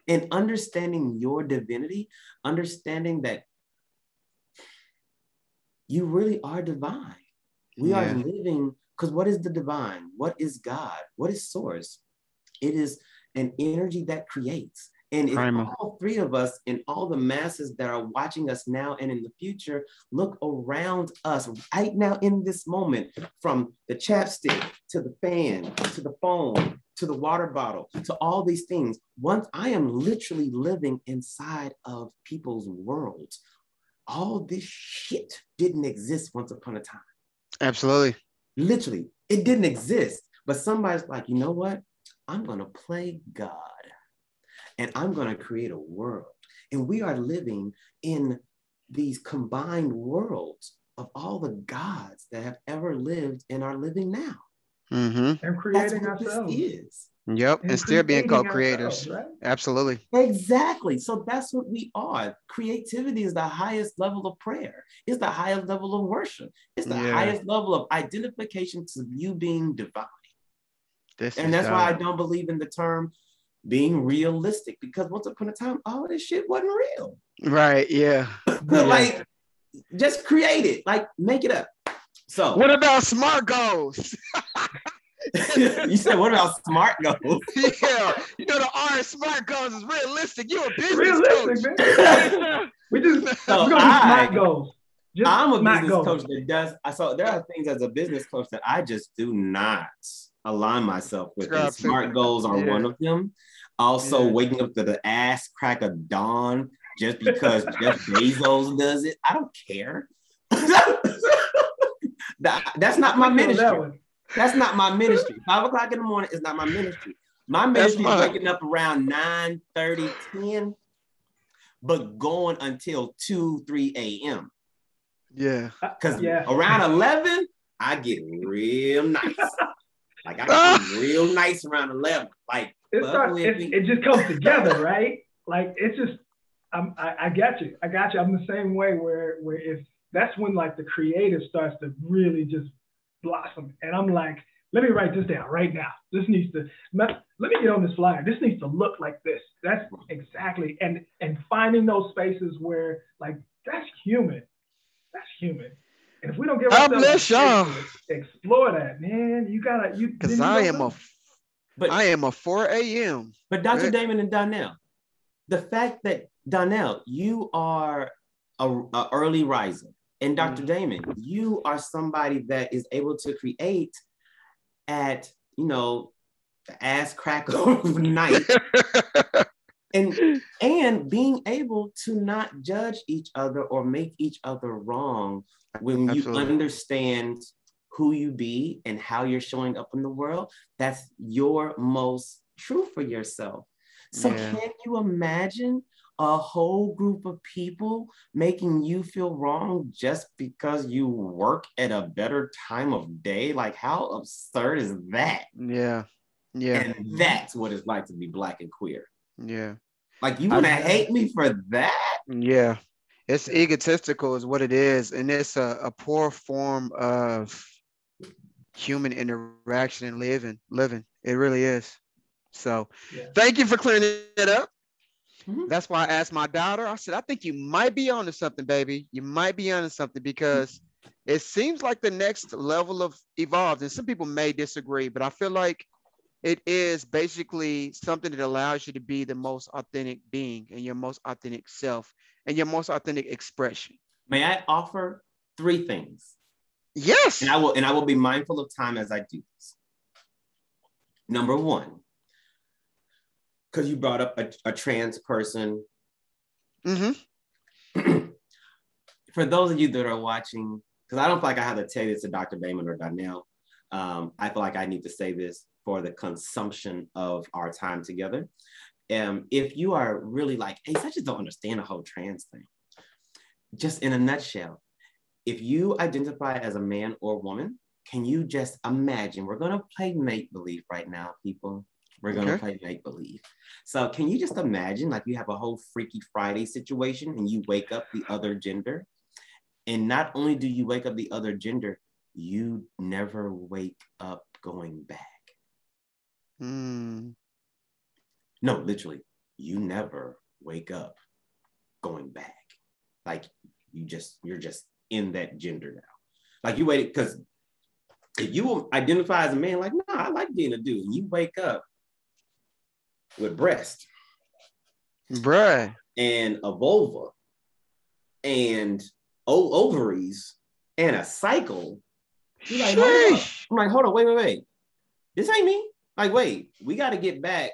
And understanding your divinity, understanding that you really are divine. We yeah. are living, because what is the divine? What is God? What is source? It is an energy that creates. And if all three of us and all the masses that are watching us now and in the future look around us right now in this moment, from the chapstick to the fan to the phone to the water bottle to all these things, once I am literally living inside of people's worlds, all this shit didn't exist once upon a time. Absolutely. Literally, it didn't exist. But somebody's like, you know what? I'm going to play God and I'm going to create a world. And we are living in these combined worlds of all the gods that have ever lived and are living now. Mm-hmm. And creating ourselves. is. Yep, and, and still being co-creators. Right? Absolutely. Exactly. So that's what we are. Creativity is the highest level of prayer. It's the highest level of worship. It's the yeah. highest level of identification to you being divine. This and that's why I don't believe in the term being realistic because once upon a time, all this shit wasn't real. Right. Yeah. But like, just create it. Like, make it up. So, what about smart goals? you said, what about smart goals? yeah. You know, the R smart goals is realistic. You're a business realistic, coach. Man. we just so go I, smart goals. Just I'm a business goals. coach that does. I saw there are things as a business coach that I just do not align myself with. smart goals are yeah. one of them. Also, yeah. waking up to the ass crack of dawn just because Jeff Bezos does it. I don't care. that, that's not my ministry. That's not my ministry. Five o'clock in the morning is not my ministry. My ministry is waking up around 9 30, 10, but going until 2, 3 a.m. Yeah. Because yeah. around 11, I get real nice. like I get real nice around 11. Like it, starts, it, it just comes together, right? Like it's just, I'm, I, I got you. I got you. I'm the same way where, where if that's when like the creative starts to really just blossom. And I'm like, let me write this down right now. This needs to, let me get on this flyer. This needs to look like this. That's exactly, and, and finding those spaces where like, that's human. That's human. And if we don't give God bless y'all. explore that, man, you gotta you because I am a but I am a 4 a.m. But Dr. Right. Damon and Donnell, the fact that Donnell, you are a, a early riser, and doctor mm-hmm. Damon, you are somebody that is able to create at you know ass crack of night. and and being able to not judge each other or make each other wrong when Absolutely. you understand who you be and how you're showing up in the world that's your most true for yourself. So yeah. can you imagine a whole group of people making you feel wrong just because you work at a better time of day? Like how absurd is that? Yeah. Yeah. And that's what it's like to be black and queer. Yeah. Like you want to hate me for that? Yeah it's egotistical is what it is and it's a, a poor form of human interaction and living living. It really is. So yeah. thank you for clearing it up. Mm-hmm. that's why i asked my daughter. I said i think you might be onto something baby. You might be onto something because it seems like the next level of evolved and some people may disagree but i feel like it is basically something that allows you to be the most authentic being and your most authentic self and your most authentic expression. May I offer three things? Yes. And I will and I will be mindful of time as I do this. Number one, because you brought up a, a trans person. Mm-hmm. For those of you that are watching, because I don't feel like I have to tell this to Dr. Damon or Donnell. Um, I feel like I need to say this for the consumption of our time together. Um, if you are really like, hey, I just don't understand the whole trans thing. Just in a nutshell, if you identify as a man or woman, can you just imagine? We're gonna play make believe right now, people. We're gonna okay. play make believe. So can you just imagine like you have a whole Freaky Friday situation and you wake up the other gender, and not only do you wake up the other gender, you never wake up going back. Mm. No, literally, you never wake up going back. Like you just, you're just in that gender now. Like you waited because if you identify as a man, like, no, nah, I like being a dude, and you wake up with breast, bruh, and a vulva, and o- ovaries, and a cycle. You're like, hold I'm like, hold on, wait, wait, wait. This ain't me. Like, wait, we got to get back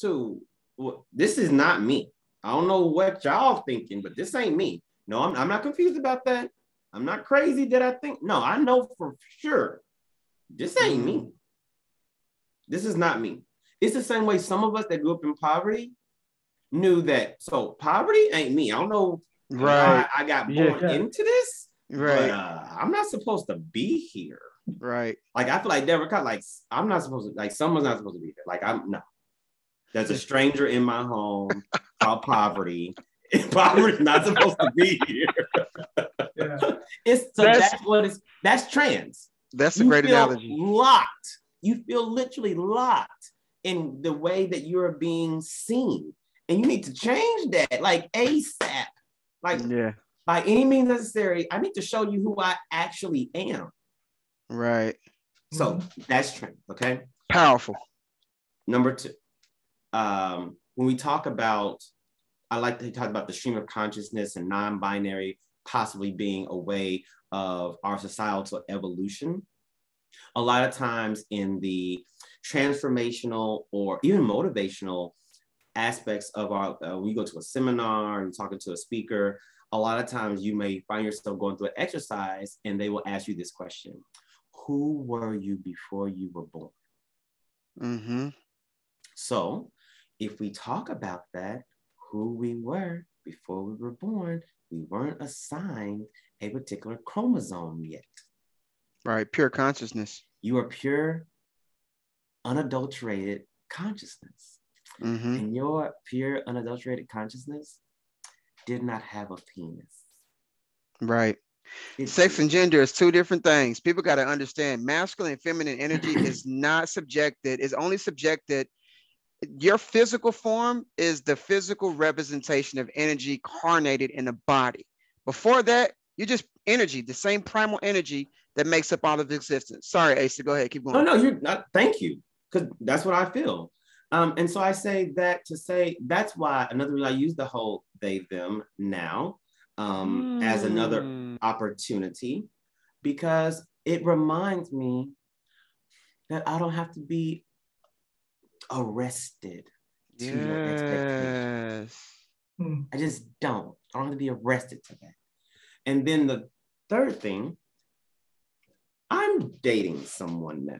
to well, this is not me. I don't know what y'all thinking, but this ain't me. No, I'm, I'm not confused about that. I'm not crazy that I think. No, I know for sure this ain't me. This is not me. It's the same way some of us that grew up in poverty knew that. So poverty ain't me. I don't know. Right. I, I got born yeah. into this. Right. But, uh, I'm not supposed to be here. Right. Like I feel like Deborah Cox, like I'm not supposed to, like someone's not supposed to be here. Like I'm no. There's a stranger in my home called poverty. Poverty's not supposed to be here. yeah. It's so that's, that's what is that's trans. That's a great analogy. Locked. You feel literally locked in the way that you're being seen. And you need to change that like ASAP. Like yeah. by any means necessary, I need to show you who I actually am. Right. So mm-hmm. that's trend. Okay. Powerful. Number two, um, when we talk about, I like to talk about the stream of consciousness and non-binary possibly being a way of our societal evolution. A lot of times in the transformational or even motivational aspects of our, uh, when you go to a seminar and talking to a speaker, a lot of times you may find yourself going through an exercise and they will ask you this question who were you before you were born? Mm-hmm. So, if we talk about that, who we were before we were born, we weren't assigned a particular chromosome yet. Right, pure consciousness. You are pure, unadulterated consciousness. Mm-hmm. And your pure, unadulterated consciousness did not have a penis. Right. Sex and gender is two different things. People got to understand masculine and feminine energy is not subjected, is only subjected. Your physical form is the physical representation of energy carnated in the body. Before that, you're just energy, the same primal energy that makes up all of existence. Sorry, Asa, go ahead, keep going. No, no, you're not. Thank you, because that's what I feel. Um, and so I say that to say that's why another reason I use the whole they them now um, mm. as another hmm. opportunity because it reminds me that I don't have to be arrested to yes. your expectations. Hmm. I just don't. I don't have to be arrested to that. And then the third thing, I'm dating someone now.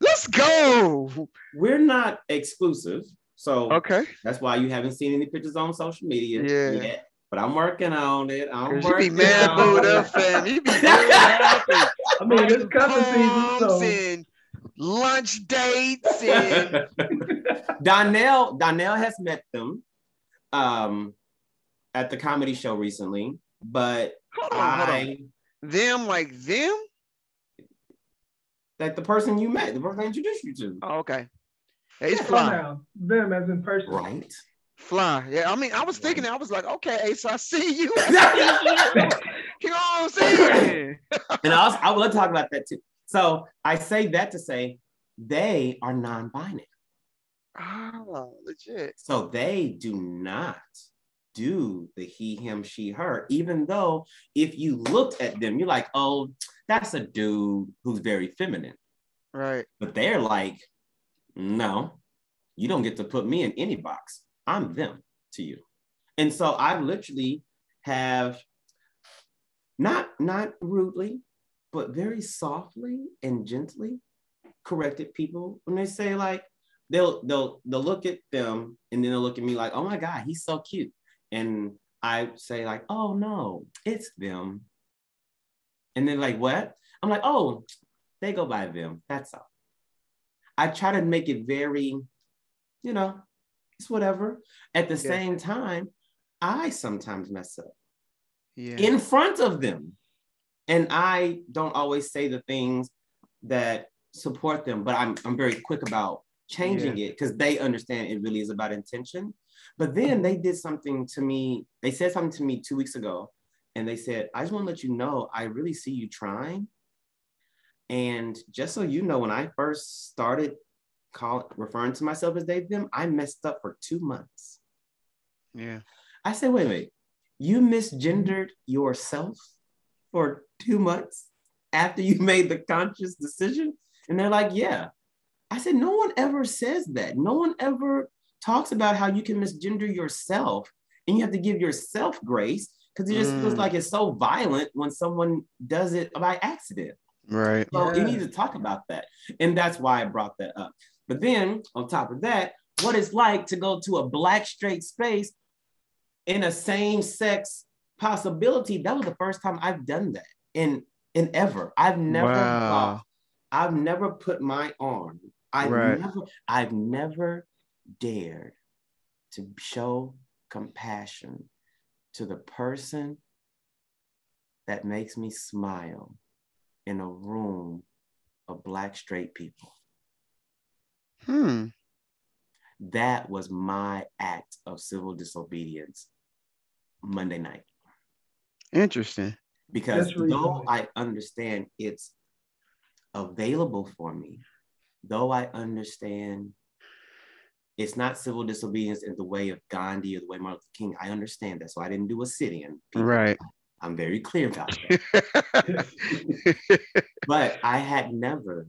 Let's go. We're not exclusive. So okay, that's why you haven't seen any pictures on social media yeah. yet. But I'm working on it. I'm you be mad booed up, fam. You be happy. I mean, it's cuffing season, so. And lunch dates and Donnell. Donnell has met them um, at the comedy show recently, but hold on, I hold on. them like them like the person you met, the person I introduced you to. Oh, okay. Hey, he's fly. Them as in person. Right. Fly. Yeah. I mean, I was thinking, I was like, okay, Ace, I see you. You. know what I'm saying? and I, was, I will talk about that too. So I say that to say they are non-binary. Oh, legit. So they do not do the he, him, she, her, even though if you looked at them, you're like, oh, that's a dude who's very feminine. Right. But they're like, no, you don't get to put me in any box. I'm them to you. And so I literally have not not rudely, but very softly and gently corrected people when they say like they'll they'll they'll look at them and then they'll look at me like, oh my God, he's so cute. And I say like, oh no, it's them. And then like, what? I'm like, oh, they go by them. That's all. I try to make it very, you know, it's whatever. At the yeah. same time, I sometimes mess up yeah. in front of them. And I don't always say the things that support them, but I'm, I'm very quick about changing yeah. it because they understand it really is about intention. But then they did something to me. They said something to me two weeks ago and they said, I just want to let you know, I really see you trying. And just so you know, when I first started call, referring to myself as Dave them, I messed up for two months. Yeah. I said, wait, wait, you misgendered yourself for two months after you made the conscious decision? And they're like, yeah. I said, no one ever says that. No one ever talks about how you can misgender yourself and you have to give yourself grace because it just mm. feels like it's so violent when someone does it by accident. Right. So yeah. you need to talk about that. And that's why I brought that up. But then on top of that, what it's like to go to a black straight space in a same sex possibility. That was the first time I've done that in in ever. I've never wow. I've never put my arm. I've right. never I've never dared to show compassion to the person that makes me smile in a room of black straight people. Hmm. That was my act of civil disobedience Monday night. Interesting. Because though I understand it's available for me, though I understand it's not civil disobedience in the way of Gandhi or the way Martin Luther King. I understand that. So I didn't do a sit-in. Right. I'm very clear about that. but I had never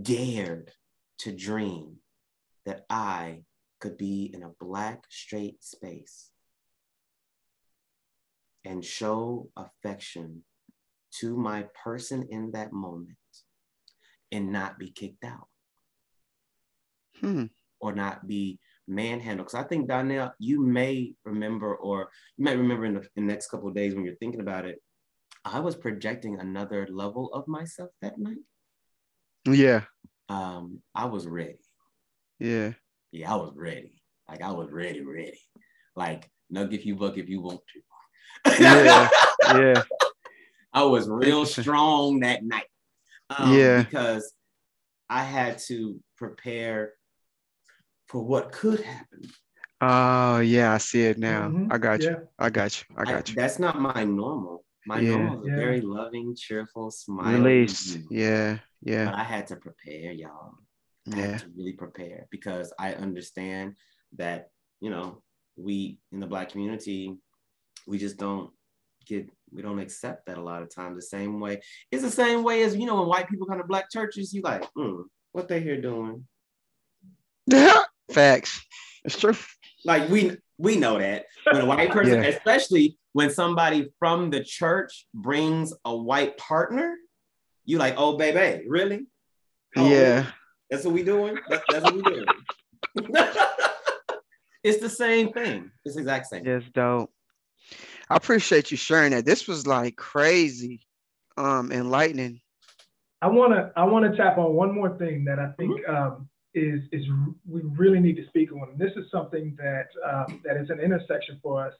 dared to dream that I could be in a black straight space and show affection to my person in that moment and not be kicked out. Hmm or not be manhandled. Because I think Donnell, you may remember, or you might remember in the, in the next couple of days when you're thinking about it, I was projecting another level of myself that night. Yeah. Um, I was ready. Yeah. Yeah, I was ready. Like I was ready, ready. Like knuck if you buck if you want to. Yeah. Yeah. I was real strong that night. Um, yeah. Because I had to prepare for what could happen. Oh yeah, I see it now. Mm-hmm. I got you. I got you. I got I, you. That's not my normal. My Yeah. normal is Yeah. very loving, cheerful, smiling. Release. Yeah. Yeah. But I had to prepare, y'all. I Yeah. had to really prepare because I understand that, you know, we in the black community, we just don't get we don't accept that a lot of times the same way. It's the same way as you know when white people come to black churches, you like, hmm, what they here doing? Facts. It's true. Like we we know that when a white person, Yeah. especially when somebody from the church brings a white partner, you like, oh baby, really? Oh, yeah. That's what we doing. That's, that's what we doing. it's the same thing. It's the exact same. That's dope. I appreciate you sharing that. This was like crazy, um, enlightening. I want to I want to tap on one more thing that I think um, is is we really need to speak on. And this is something that um, that is an intersection for us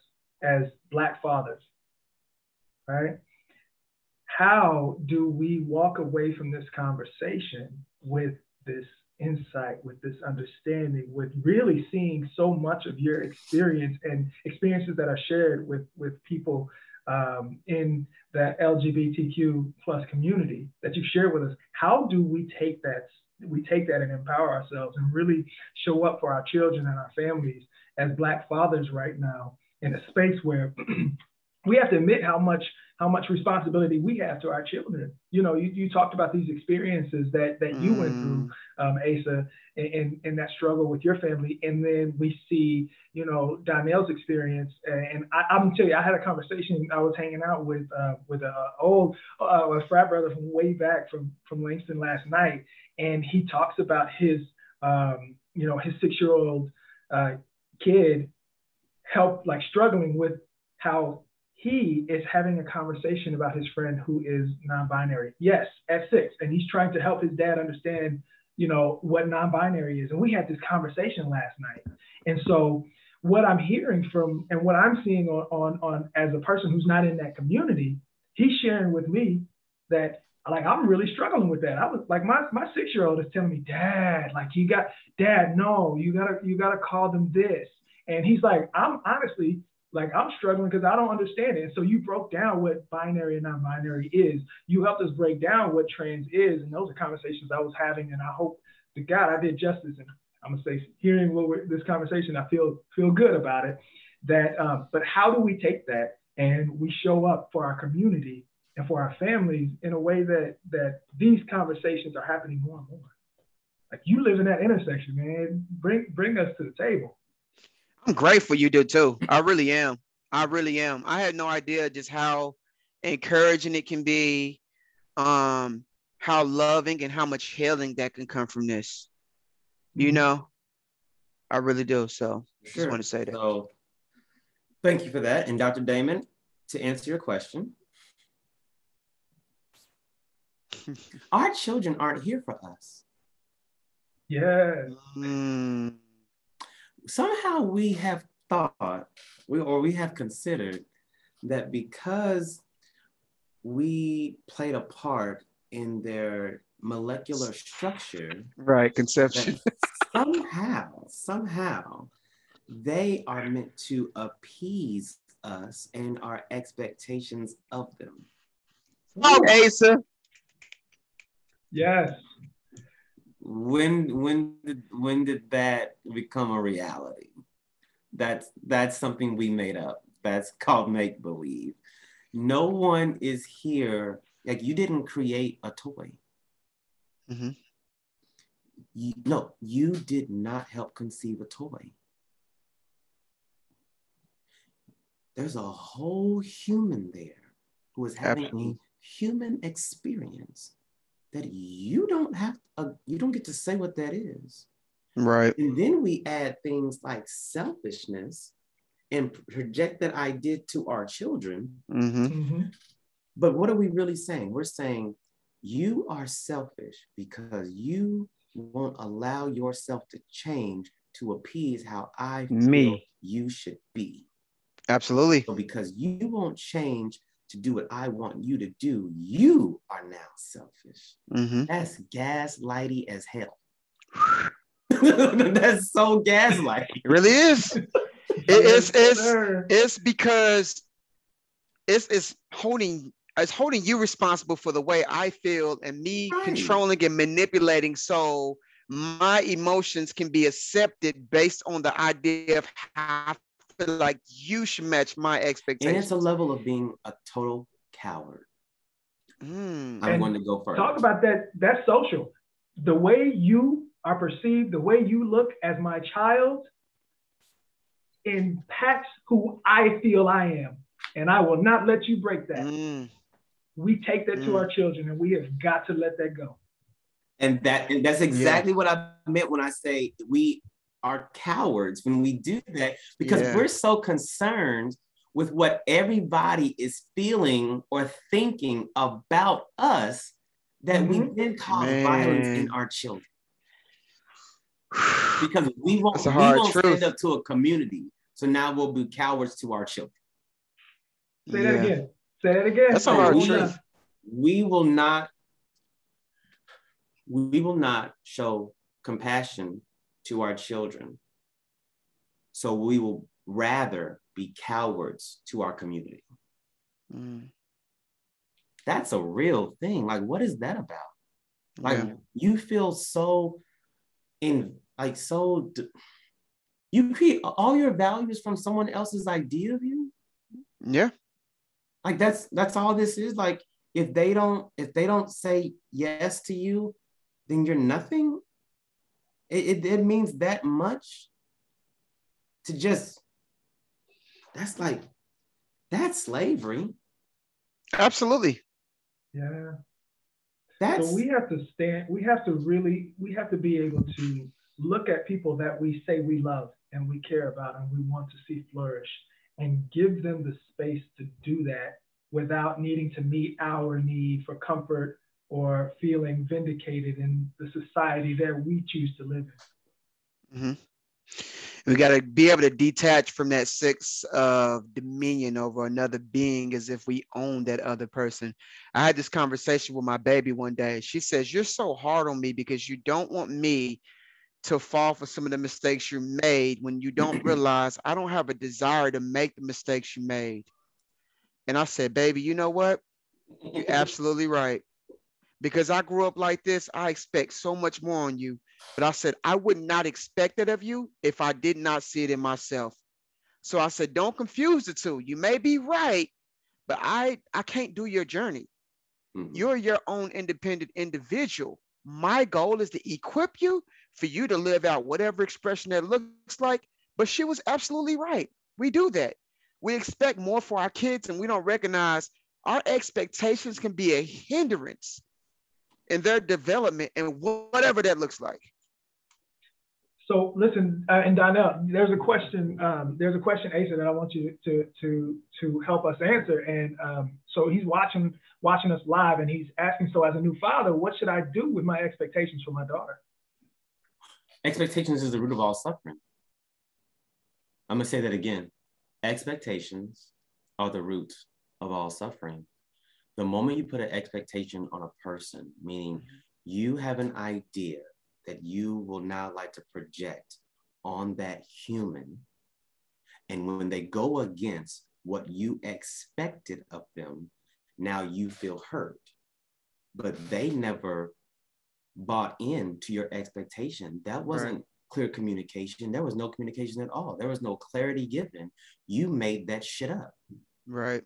as Black fathers, right? How do we walk away from this conversation with this insight, with this understanding, with really seeing so much of your experience and experiences that are shared with with people um, in that LGBTQ plus community that you share with us. How do we take that? We take that and empower ourselves and really show up for our children and our families as Black fathers right now in a space where we have to admit how much how much responsibility we have to our children. You know, you, you talked about these experiences that that you went through, um, Asa, and, and that struggle with your family, and then we see, you know, Donnell's experience. And I, I'm gonna tell you, I had a conversation. I was hanging out with uh, with a old uh, a frat brother from way back from from Langston last night, and he talks about his, um, you know, his six year old uh, kid help like struggling with how he is having a conversation about his friend who is non-binary. Yes, at six, and he's trying to help his dad understand, you know, what non-binary is. And we had this conversation last night. And so, what I'm hearing from and what I'm seeing on on, on as a person who's not in that community, he's sharing with me that like I'm really struggling with that. I was like my my six year old is telling me, Dad, like you got Dad, no, you gotta you gotta call them this. And he's like, I'm honestly like I'm struggling because I don't understand it. So you broke down what binary and non-binary is. You helped us break down what trans is, and those are conversations I was having. And I hope to God I did justice. And I'm gonna say, hearing this conversation, I feel feel good about it. That, um, but how do we take that and we show up for our community and for our families in a way that that these conversations are happening more and more? Like you live in that intersection, man. Bring bring us to the table. I'm grateful you do too. I really am. I really am. I had no idea just how encouraging it can be, um, how loving and how much healing that can come from this. You Mhm. know, I really do. So just want to say that. So thank you for that. And Dr. Damon, to answer your question, our children aren't here for us. Yeah. Mm, Somehow we have thought, we, or we have considered that because we played a part in their molecular structure, right. Conception. somehow, somehow, they are meant to appease us and our expectations of them. Oh, Asa. Yes. When when did when did that become a reality? That's that's something we made up. That's called make believe. No one is here. Like you didn't create a toy. Mm-hmm. You, no, you did not help conceive a toy. There's a whole human there who is having Absolutely. a human experience that you don't have uh, you don't get to say what that is. Right. And then we add things like selfishness and project that I did to our children. hmm hmm But what are we really saying? We're saying you are selfish because you won't allow yourself to change to appease how I feel Me. you should be. Absolutely. So because you won't change to do what I want you to do, you are now selfish. hmm That's gaslighty as hell. That's so gaslighty. It really is. It- it's it's it's because it's it's holding it's holding you responsible for the way I feel and me right. controlling and manipulating so my emotions can be accepted based on the idea of how I feel like you should match my expectations. And it's a level of being a total coward. Mm. I'm going to go first. Talk about that. That's social. The way you are perceived, the way you look as my child impacts who I feel I am. And I will not let you break that. Mm. We take that mm. to our children and we have got to let that go. And that and that's exactly yeah. what I meant when I say we are cowards when we do that because yeah. we're so concerned with what everybody is feeling or thinking about us that mm-hmm. we then cause Man. violence in our children. Because we won't, we won't stand up to a community. So now we'll be cowards to our children. Say yeah. that again. Say that again. That's a hard we, truth. We will not we will not show compassion to our children. So we will rather be cowards to our community. Mm. That's a real thing. Like, what is that about? Like, yeah. you feel so in, like, so, you create all your values from someone else's idea of you. Yeah. Like, that's, that's all this is. Like, if they don't, if they don't say yes to you, then you're nothing. It, it, it means that much to just that's like that's slavery. Absolutely. Yeah. That's so we have to stand, we have to really, we have to be able to look at people that we say we love and we care about and we want to see flourish and give them the space to do that without needing to meet our need for comfort or feeling vindicated in the society that we choose to live in. Mm-hmm we got to be able to detach from that six of dominion over another being as if we own that other person. I had this conversation with my baby one day. She says, You're so hard on me because you don't want me to fall for some of the mistakes you made when you don't realize I don't have a desire to make the mistakes you made. And I said, Baby, you know what? You're absolutely right. Because I grew up like this, I expect so much more on you but I said, I would not expect it of you if I did not see it in myself. So I said, don't confuse the two. You may be right, but I, I can't do your journey. Mm-hmm. You're your own independent individual. My goal is to equip you for you to live out whatever expression that looks like. But she was absolutely right. We do that. We expect more for our kids and we don't recognize our expectations can be a hindrance in their development and whatever that looks like. So listen, uh, and Donnell, there's a question. Um, there's a question, Asa, that I want you to to to help us answer. And um, so he's watching watching us live, and he's asking. So as a new father, what should I do with my expectations for my daughter? Expectations is the root of all suffering. I'm gonna say that again. Expectations are the root of all suffering the moment you put an expectation on a person, meaning mm-hmm. you have an idea that you will now like to project on that human, and when they go against what you expected of them, now you feel hurt. But they never bought into your expectation. That wasn't right. clear communication. There was no communication at all. There was no clarity given. You made that shit up. Right.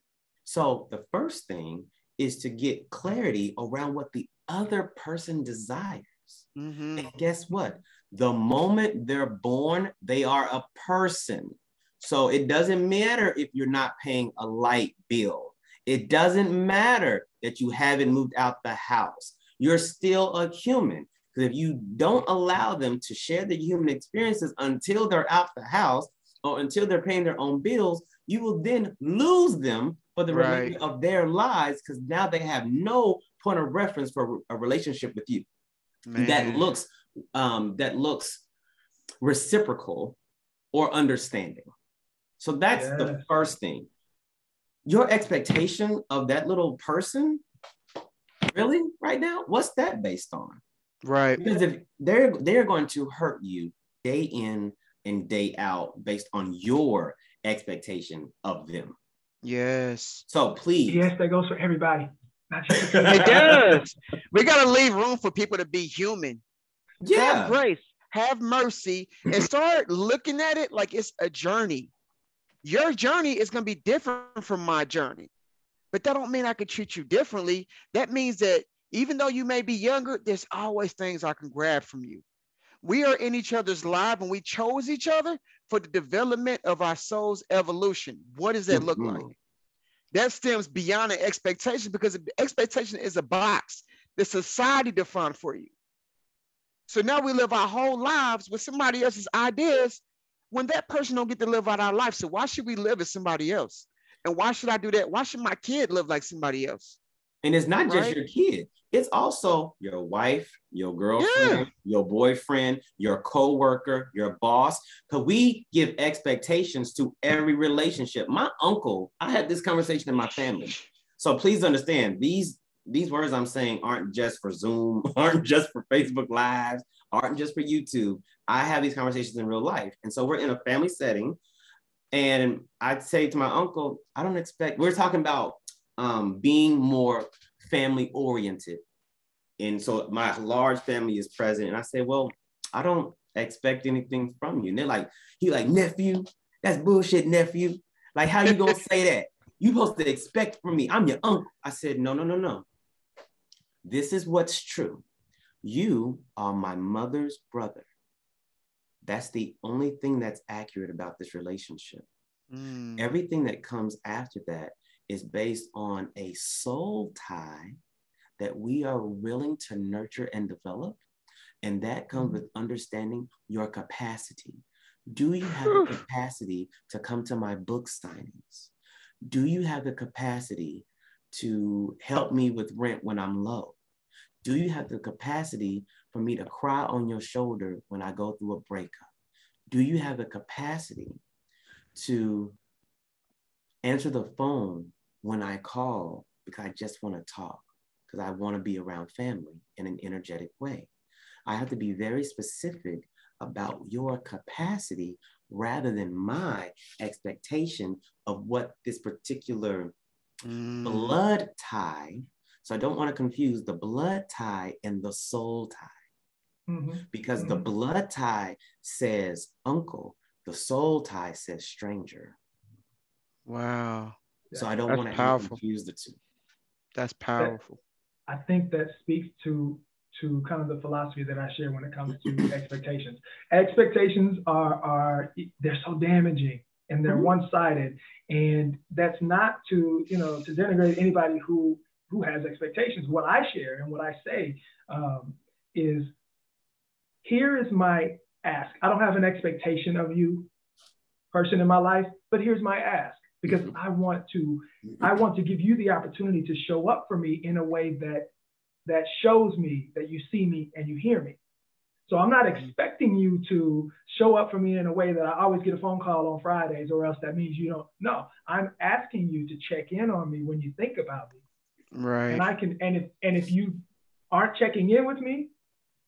So the first thing is to get clarity around what the other person desires. Mm-hmm. And guess what? The moment they're born, they are a person. So it doesn't matter if you're not paying a light bill. It doesn't matter that you haven't moved out the house. You're still a human. Because if you don't allow them to share the human experiences until they're out the house or until they're paying their own bills, you will then lose them for the right. remainder of their lives because now they have no point of reference for a relationship with you Man. that looks um, that looks reciprocal or understanding. So that's yes. the first thing. Your expectation of that little person, really, right now, what's that based on? Right. Because if they're they're going to hurt you day in and day out based on your expectation of them. Yes. So please. Yes, that goes for everybody. it does. We gotta leave room for people to be human. Yeah. Have grace, have mercy, and start looking at it like it's a journey. Your journey is gonna be different from my journey, but that don't mean I could treat you differently. That means that even though you may be younger, there's always things I can grab from you. We are in each other's life and we chose each other for the development of our soul's evolution. What does that look mm-hmm. like? That stems beyond an expectation because expectation is a box that society defined for you. So now we live our whole lives with somebody else's ideas when that person don't get to live out our life. So why should we live as somebody else? And why should I do that? Why should my kid live like somebody else? And it's not just right? your kid, it's also your wife, your girlfriend, yeah. your boyfriend, your co-worker, your boss. Because we give expectations to every relationship. My uncle, I had this conversation in my family. So please understand these these words I'm saying aren't just for Zoom, aren't just for Facebook Lives, aren't just for YouTube. I have these conversations in real life. And so we're in a family setting. And I'd say to my uncle, I don't expect, we're talking about um, being more family oriented. And so my large family is present. And I say, well, I don't expect anything from you. And they're like, he like, nephew, that's bullshit, nephew. Like, how you gonna say that? You supposed to expect from me. I'm your uncle. I said, no, no, no, no. This is what's true. You are my mother's brother. That's the only thing that's accurate about this relationship. Mm. Everything that comes after that is based on a soul tie that we are willing to nurture and develop. And that comes mm-hmm. with understanding your capacity. Do you have the capacity to come to my book signings? Do you have the capacity to help me with rent when I'm low? Do you have the capacity for me to cry on your shoulder when I go through a breakup? Do you have the capacity to answer the phone when I call because I just want to talk, because I want to be around family in an energetic way. I have to be very specific about your capacity rather than my expectation of what this particular mm. blood tie. So I don't want to confuse the blood tie and the soul tie. Mm-hmm. Because mm-hmm. the blood tie says uncle, the soul tie says stranger. Wow. So I don't want to confuse the two. That's powerful. I think that speaks to to kind of the philosophy that I share when it comes to expectations. Expectations are are they're so damaging and they're mm-hmm. one-sided, and that's not to you know to denigrate anybody who who has expectations. What I share and what I say um, is, here is my ask. I don't have an expectation of you, person in my life, but here's my ask because mm-hmm. I want to I want to give you the opportunity to show up for me in a way that that shows me that you see me and you hear me. So I'm not mm-hmm. expecting you to show up for me in a way that I always get a phone call on Fridays or else that means you don't no, I'm asking you to check in on me when you think about me. Right. And I can and if and if you aren't checking in with me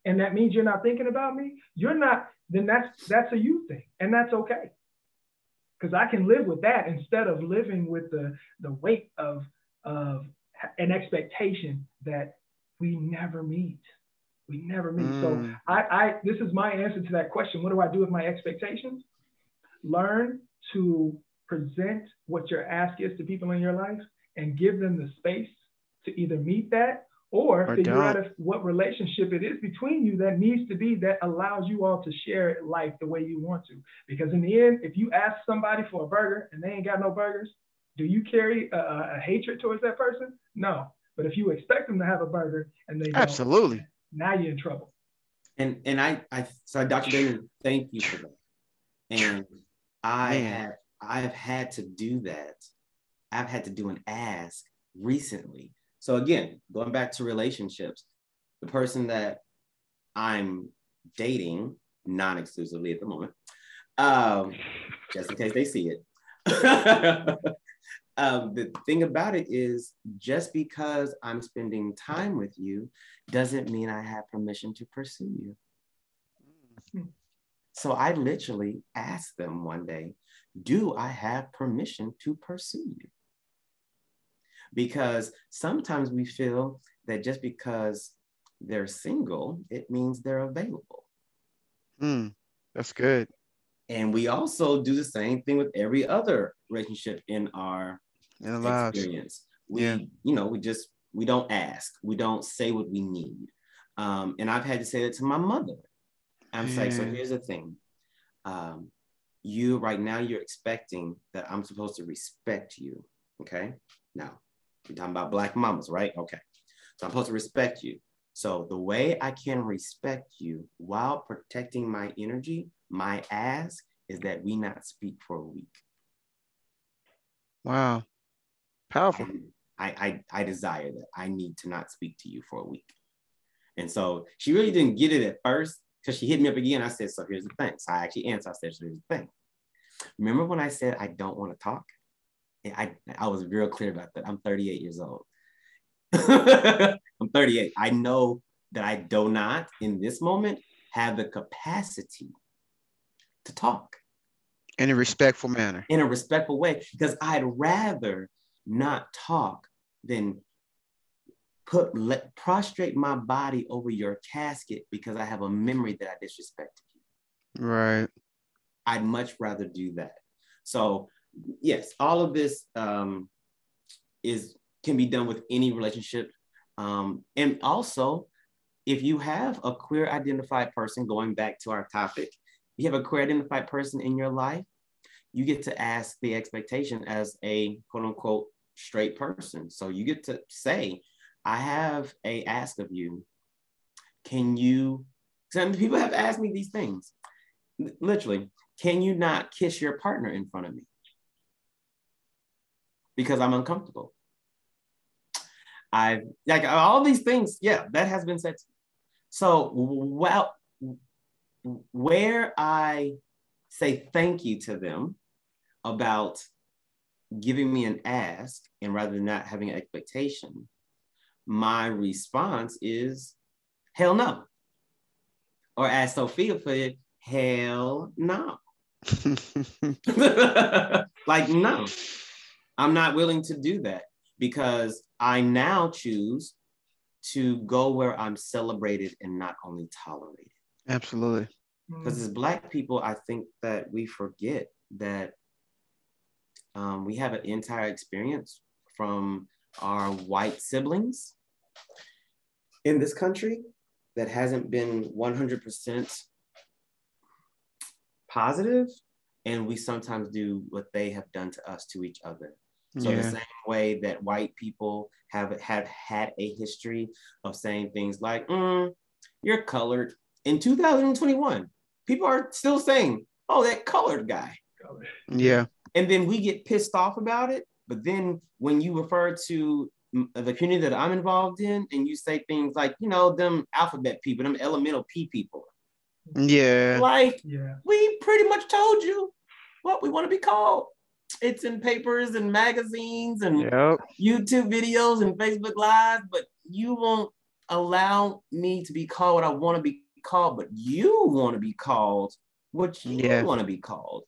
and that means you're not thinking about me, you're not then that's that's a you thing and that's okay because I can live with that instead of living with the the weight of of an expectation that we never meet. We never meet. Mm. So I, I this is my answer to that question. What do I do with my expectations? Learn to present what your ask is to people in your life and give them the space to either meet that or, or figure don't. out if, what relationship it is between you that needs to be that allows you all to share life the way you want to. Because in the end, if you ask somebody for a burger and they ain't got no burgers, do you carry a, a hatred towards that person? No. But if you expect them to have a burger and they absolutely now you're in trouble. And and I I so Dr. Damon, thank you for that. And I have I've had to do that. I've had to do an ask recently so again, going back to relationships, the person that I'm dating non-exclusively at the moment, um, just in case they see it. um, the thing about it is just because I'm spending time with you doesn't mean I have permission to pursue you. So I literally asked them one day, do I have permission to pursue you? Because sometimes we feel that just because they're single, it means they're available. Mm, that's good. And we also do the same thing with every other relationship in our in experience. We, yeah. you know, we just we don't ask, we don't say what we need. Um, and I've had to say that to my mother. I'm yeah. like, so here's the thing. Um, you right now you're expecting that I'm supposed to respect you. Okay. Now we're talking about black mamas, right? Okay. So I'm supposed to respect you. So the way I can respect you while protecting my energy, my ask is that we not speak for a week. Wow. Powerful. I, I I desire that. I need to not speak to you for a week. And so she really didn't get it at first because she hit me up again. I said, so here's the thing. So I actually answered, I said, so here's the thing. Remember when I said I don't want to talk? I, I was real clear about that. I'm 38 years old. I'm 38. I know that I do not in this moment have the capacity to talk. In a respectful manner. In a respectful way, because I'd rather not talk than put let prostrate my body over your casket because I have a memory that I disrespected you. Right. I'd much rather do that. So yes, all of this um, is can be done with any relationship. Um, and also, if you have a queer identified person, going back to our topic, you have a queer identified person in your life, you get to ask the expectation as a quote unquote straight person. So you get to say, I have a ask of you. Can you, some people have asked me these things, literally, can you not kiss your partner in front of me? Because I'm uncomfortable. I like all these things, yeah, that has been said. So well, where I say thank you to them about giving me an ask and rather than not having an expectation, my response is hell no. Or as Sophia put it, hell no. like, no, I'm not willing to do that because I now choose to go where I'm celebrated and not only tolerated. Absolutely. Because as Black people, I think that we forget that um, we have an entire experience from our white siblings in this country that hasn't been 100% positive and we sometimes do what they have done to us to each other so yeah. the same way that white people have have had a history of saying things like mm, you're colored in 2021 people are still saying oh that colored guy. Yeah. And then we get pissed off about it but then when you refer to the community that i'm involved in and you say things like you know them alphabet people them elemental p people. Yeah. Like yeah. we pretty much told you what we want to be called it's in papers and magazines and yep. YouTube videos and Facebook Live, but you won't allow me to be called what I want to be called, but you want to be called what you yeah. want to be called.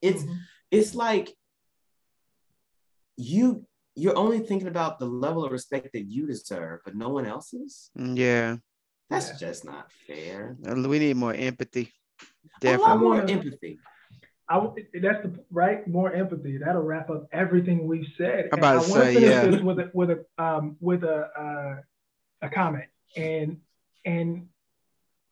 It's mm-hmm. it's like you you're only thinking about the level of respect that you deserve, but no one else's. Yeah. That's yeah. just not fair. We need more empathy. Definitely. A lot more empathy. I, that's the right more empathy. That'll wrap up everything we've said. I'm about to I say, yeah. This with a with a um, with a uh, a comment, and and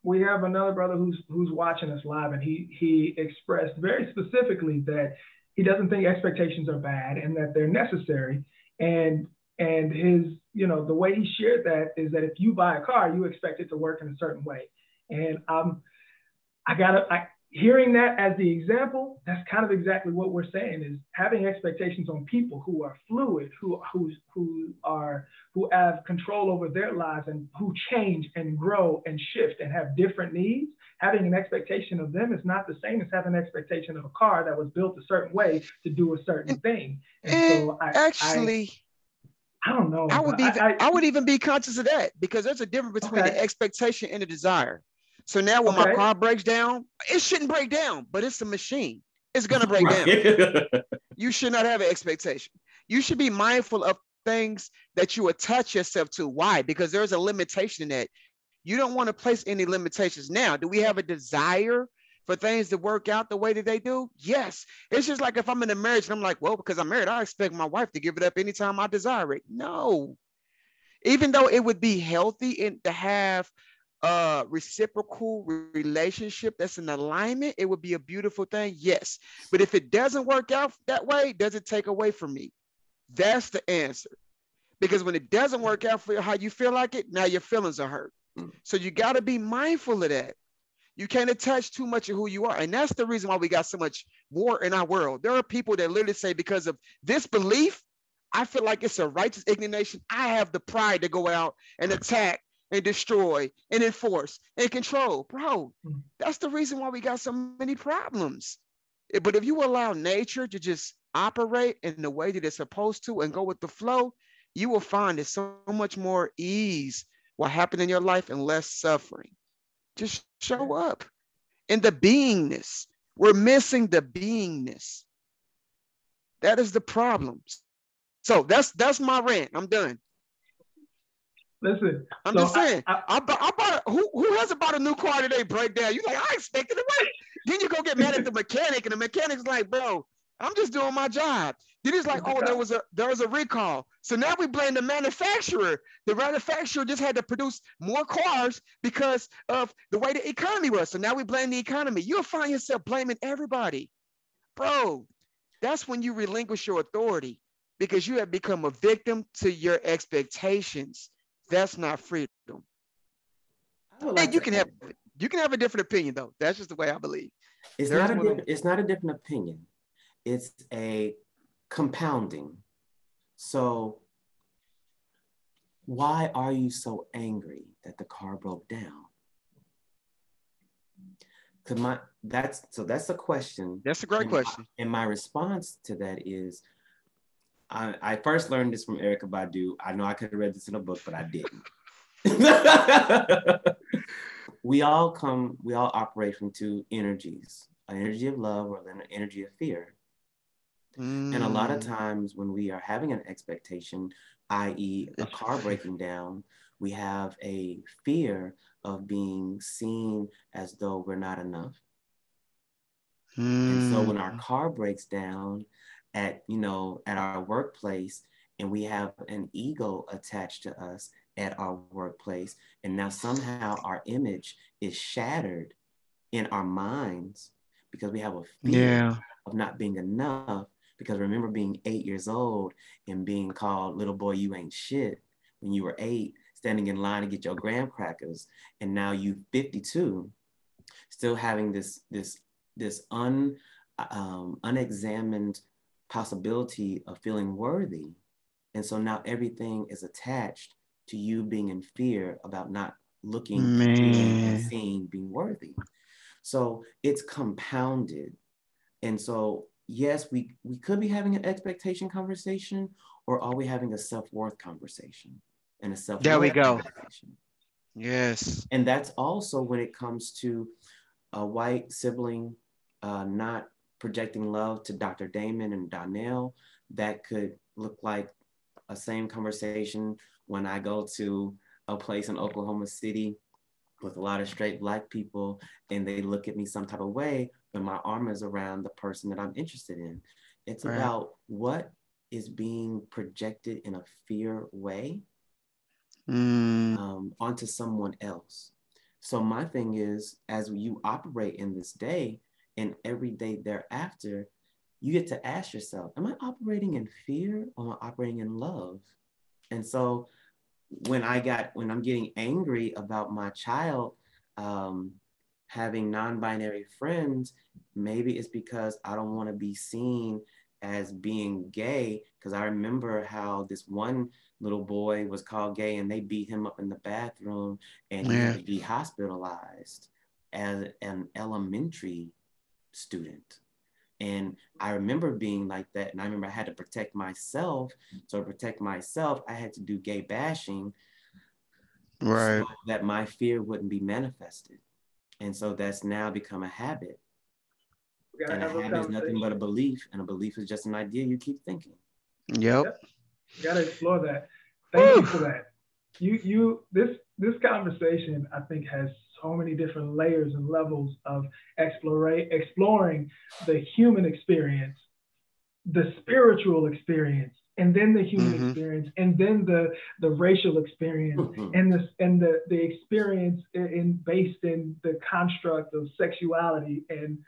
we have another brother who's who's watching us live, and he he expressed very specifically that he doesn't think expectations are bad and that they're necessary, and and his you know the way he shared that is that if you buy a car, you expect it to work in a certain way, and um, I gotta I hearing that as the example, that's kind of exactly what we're saying is having expectations on people who are fluid, who who who are who have control over their lives and who change and grow and shift and have different needs. Having an expectation of them is not the same as having an expectation of a car that was built a certain way to do a certain thing. And, and so I actually I, I don't know. I would be I, I, would even be conscious of that because there's a difference between okay. the expectation and the desire. So now when okay. my car breaks down, it shouldn't break down, but it's a machine. It's gonna break down. you should not have an expectation. You should be mindful of things that you attach yourself to. Why? Because there's a limitation in that. You don't want to place any limitations. Now, do we have a desire for things to work out the way that they do? Yes. It's just like if I'm in a marriage and I'm like, well, because I'm married, I expect my wife to give it up anytime I desire it. No. Even though it would be healthy and to have a reciprocal relationship that's in alignment, it would be a beautiful thing. Yes. But if it doesn't work out that way, does it take away from me? That's the answer. Because when it doesn't work out for how you feel like it, now your feelings are hurt. Mm. So you got to be mindful of that. You can't attach too much of who you are. And that's the reason why we got so much war in our world. There are people that literally say, because of this belief, I feel like it's a righteous indignation. I have the pride to go out and attack and destroy and enforce and control. Bro, mm. that's the reason why we got so many problems. But if you allow nature to just operate in the way that it's supposed to and go with the flow, you will find it so much more ease what happened in your life and less suffering. Just show up in the beingness. We're missing the beingness. That is the problem. So that's that's my rant. I'm done. Listen, I'm so just saying. I, I, I, bought, I bought a, who who hasn't bought a new car today? Break down. You like I expected it right. then you go get mad at the mechanic, and the mechanic's like, "Bro, I'm just doing my job." Then he's like, "Oh, there was a there was a recall." So now we blame the manufacturer. The manufacturer just had to produce more cars because of the way the economy was. So now we blame the economy. You'll find yourself blaming everybody, bro. That's when you relinquish your authority because you have become a victim to your expectations. That's not freedom. Like you can have you can have a different opinion though. That's just the way I believe. It's There's not a diff- it's not a different opinion. It's a compounding. So why are you so angry that the car broke down? Cause my that's so that's a question. That's a great and question. My, and my response to that is I, I first learned this from Erykah Badu. I know I could have read this in a book, but I didn't. we all come, we all operate from two energies an energy of love or an energy of fear. Mm. And a lot of mm. times when we are having an expectation, i.e., a car breaking down, we have a fear of being seen as though we're not enough. Mm. And so when our mm. car breaks down, at you know at our workplace and we have an ego attached to us at our workplace. And now somehow our image is shattered in our minds because we have a fear yeah. of not being enough. Because remember being eight years old and being called little boy you ain't shit. When you were eight standing in line to get your graham crackers. And now you 52 still having this this this un um, unexamined possibility of feeling worthy. And so now everything is attached to you being in fear about not looking and seeing being worthy. So it's compounded. And so yes, we we could be having an expectation conversation, or are we having a self-worth conversation and a self There we go. Yes. And that's also when it comes to a white sibling uh, not projecting love to Dr. Damon and Donnell, that could look like a same conversation when I go to a place in Oklahoma City with a lot of straight black people and they look at me some type of way, but my arm is around the person that I'm interested in. It's right. about what is being projected in a fear way mm. um, onto someone else. So my thing is, as you operate in this day, and every day thereafter, you get to ask yourself, am I operating in fear or am I operating in love? And so when I got, when I'm getting angry about my child um, having non binary friends, maybe it's because I don't want to be seen as being gay. Because I remember how this one little boy was called gay and they beat him up in the bathroom and yeah. he had to be hospitalized as an elementary student. And I remember being like that. And I remember I had to protect myself. So to protect myself, I had to do gay bashing. Right. So that my fear wouldn't be manifested. And so that's now become a habit. And a habit is nothing but a belief, and a belief is just an idea you keep thinking. Yep. We gotta explore that. Thank you for that. You you this this conversation I think has so many different layers and levels of explore, exploring the human experience, the spiritual experience, and then the human mm-hmm. experience, and then the the racial experience, mm-hmm. and the and the the experience in based in the construct of sexuality and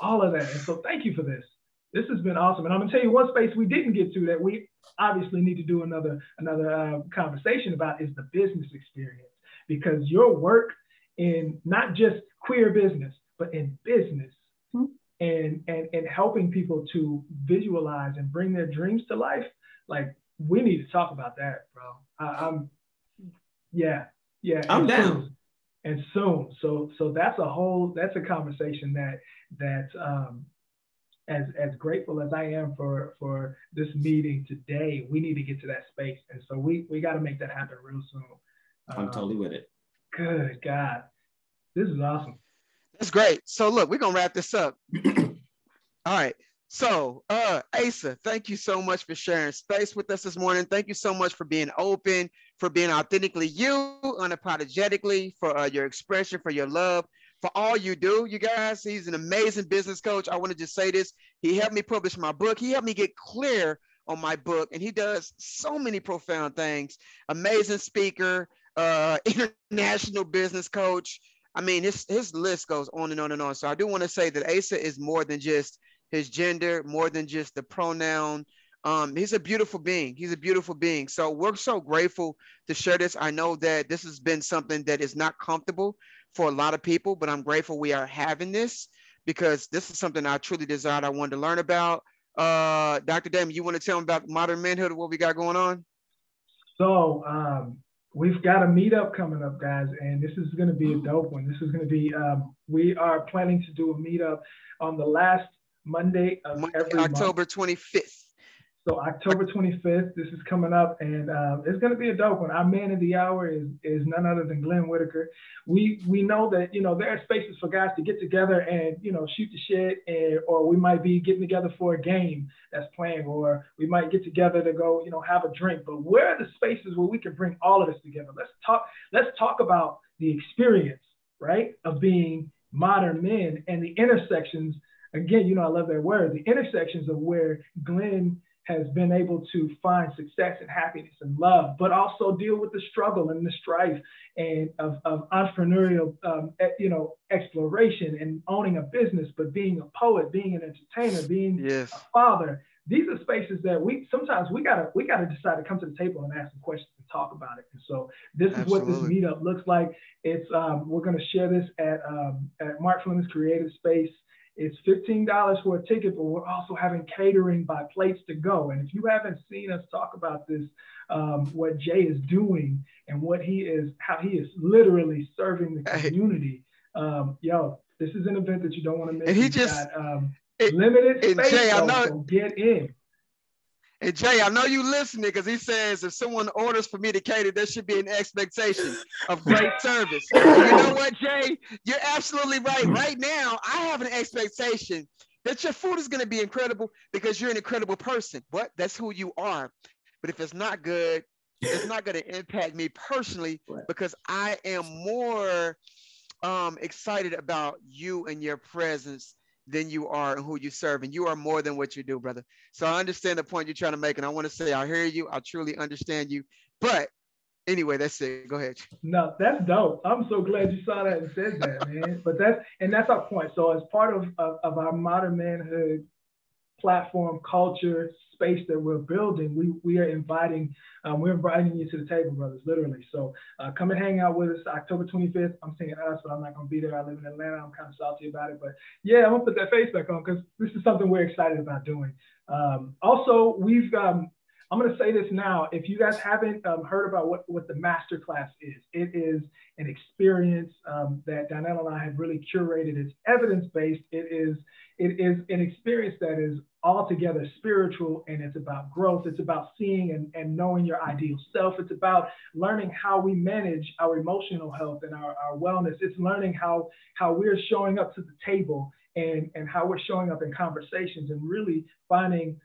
all of that. And so, thank you for this. This has been awesome, and I'm gonna tell you one space we didn't get to that we obviously need to do another another uh, conversation about is the business experience because your work in not just queer business but in business mm-hmm. and and and helping people to visualize and bring their dreams to life. Like we need to talk about that bro. I, am yeah yeah. I'm down. and soon. So so that's a whole that's a conversation that that um as as grateful as I am for for this meeting today, we need to get to that space, and so we we got to make that happen real soon. I'm um, totally with it. Good God, this is awesome. That's great. So look, we're gonna wrap this up. All right. So, uh, Asa, thank you so much for sharing space with us this morning. Thank you so much for being open, for being authentically you, unapologetically, for uh, your expression, for your love, for all you do, you guys. He's an amazing business coach. I want to just say this. He helped me publish my book. He helped me get clear on my book, and he does so many profound things. Amazing speaker, uh, international business coach. I mean, his his list goes on and on and on. So I do want to say that Asa is more than just his gender, more than just the pronoun. Um, he's a beautiful being. He's a beautiful being. So we're so grateful to share this. I know that this has been something that is not comfortable for a lot of people, but I'm grateful we are having this because this is something I truly desired. I wanted to learn about. Uh, Dr. Damon, you want to tell me about modern manhood, what we got going on? So um, we've got a meetup coming up, guys, and this is going to be a dope one. This is going to be, um, we are planning to do a meetup on the last Monday of Monday, every October month. 25th. So October 25th, this is coming up, and uh, it's going to be a dope one. Our man of the hour is is none other than Glenn Whitaker. We we know that you know there are spaces for guys to get together and you know shoot the shit, and or we might be getting together for a game that's playing, or we might get together to go you know have a drink. But where are the spaces where we can bring all of this together? Let's talk. Let's talk about the experience, right, of being modern men and the intersections. Again, you know I love that word. The intersections of where Glenn has been able to find success and happiness and love, but also deal with the struggle and the strife and of, of entrepreneurial, um, you know, exploration and owning a business, but being a poet, being an entertainer, being yes. a father. These are spaces that we sometimes we gotta we gotta decide to come to the table and ask some questions and talk about it. And so this is Absolutely. what this meetup looks like. It's um, we're gonna share this at um, at Mark Fleming's Creative Space. It's $15 for a ticket, but we're also having catering by plates to go. And if you haven't seen us talk about this, um, what Jay is doing and what he is, how he is literally serving the community, um, yo, this is an event that you don't want to miss. And he just got, um, it, limited space, Jay, I know, so get in. And Jay, I know you listening because he says if someone orders for me to cater, there should be an expectation of great service. you know what, Jay? You're absolutely right. Right now, I have an expectation that your food is going to be incredible because you're an incredible person. What? That's who you are. But if it's not good, it's not going to impact me personally because I am more um, excited about you and your presence than you are and who you serve. And you are more than what you do, brother. So I understand the point you're trying to make. And I want to say, I hear you. I truly understand you. But anyway, that's it. Go ahead. No, that's dope. I'm so glad you saw that and said that, man. but that's, and that's our point. So as part of, of, of our modern manhood platform culture space that we're building, we, we are inviting, um, we're inviting you to the table, brothers, literally. So uh, come and hang out with us October 25th. I'm saying us, but I'm not going to be there. I live in Atlanta. I'm kind of salty about it. But yeah, I'm going to put that face back on because this is something we're excited about doing. Um, also, we've, um, I'm going to say this now. If you guys haven't um, heard about what, what the masterclass is, it is an experience um, that Donnell and I have really curated. It's evidence based. It is it is an experience that is altogether spiritual and it's about growth. It's about seeing and, and knowing your ideal self. It's about learning how we manage our emotional health and our, our wellness. It's learning how, how we're showing up to the table and, and how we're showing up in conversations and really finding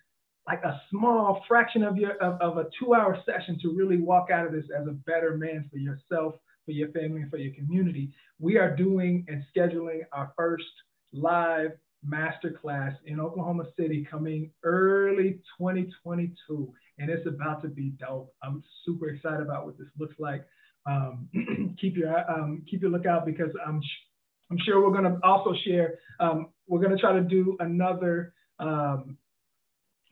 like a small fraction of your of, of a two-hour session to really walk out of this as a better man for yourself, for your family, and for your community. We are doing and scheduling our first live masterclass in Oklahoma City coming early 2022, and it's about to be dope. I'm super excited about what this looks like. Um, keep your um, keep your lookout because I'm I'm sure we're going to also share. Um, we're going to try to do another um,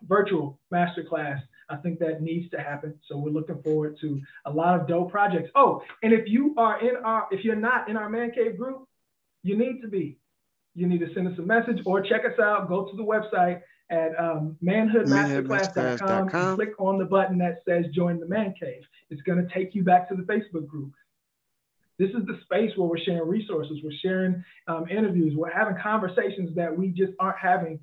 virtual masterclass. I think that needs to happen. So we're looking forward to a lot of dope projects. Oh, and if you are in our, if you're not in our man cave group, you need to be. You need to send us a message or check us out. Go to the website at um, manhoodmasterclass.com. Click on the button that says join the man cave. It's going to take you back to the Facebook group. This is the space where we're sharing resources, we're sharing um, interviews, we're having conversations that we just aren't having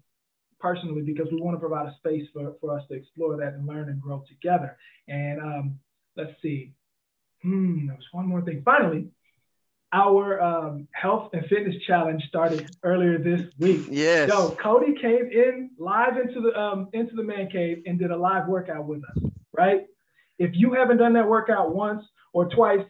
personally because we want to provide a space for, for us to explore that and learn and grow together. And um, let's see. Hmm, there was one more thing. Finally, our um, health and fitness challenge started earlier this week. Yes. So Cody came in live into the um, into the man cave and did a live workout with us. Right. If you haven't done that workout once or twice,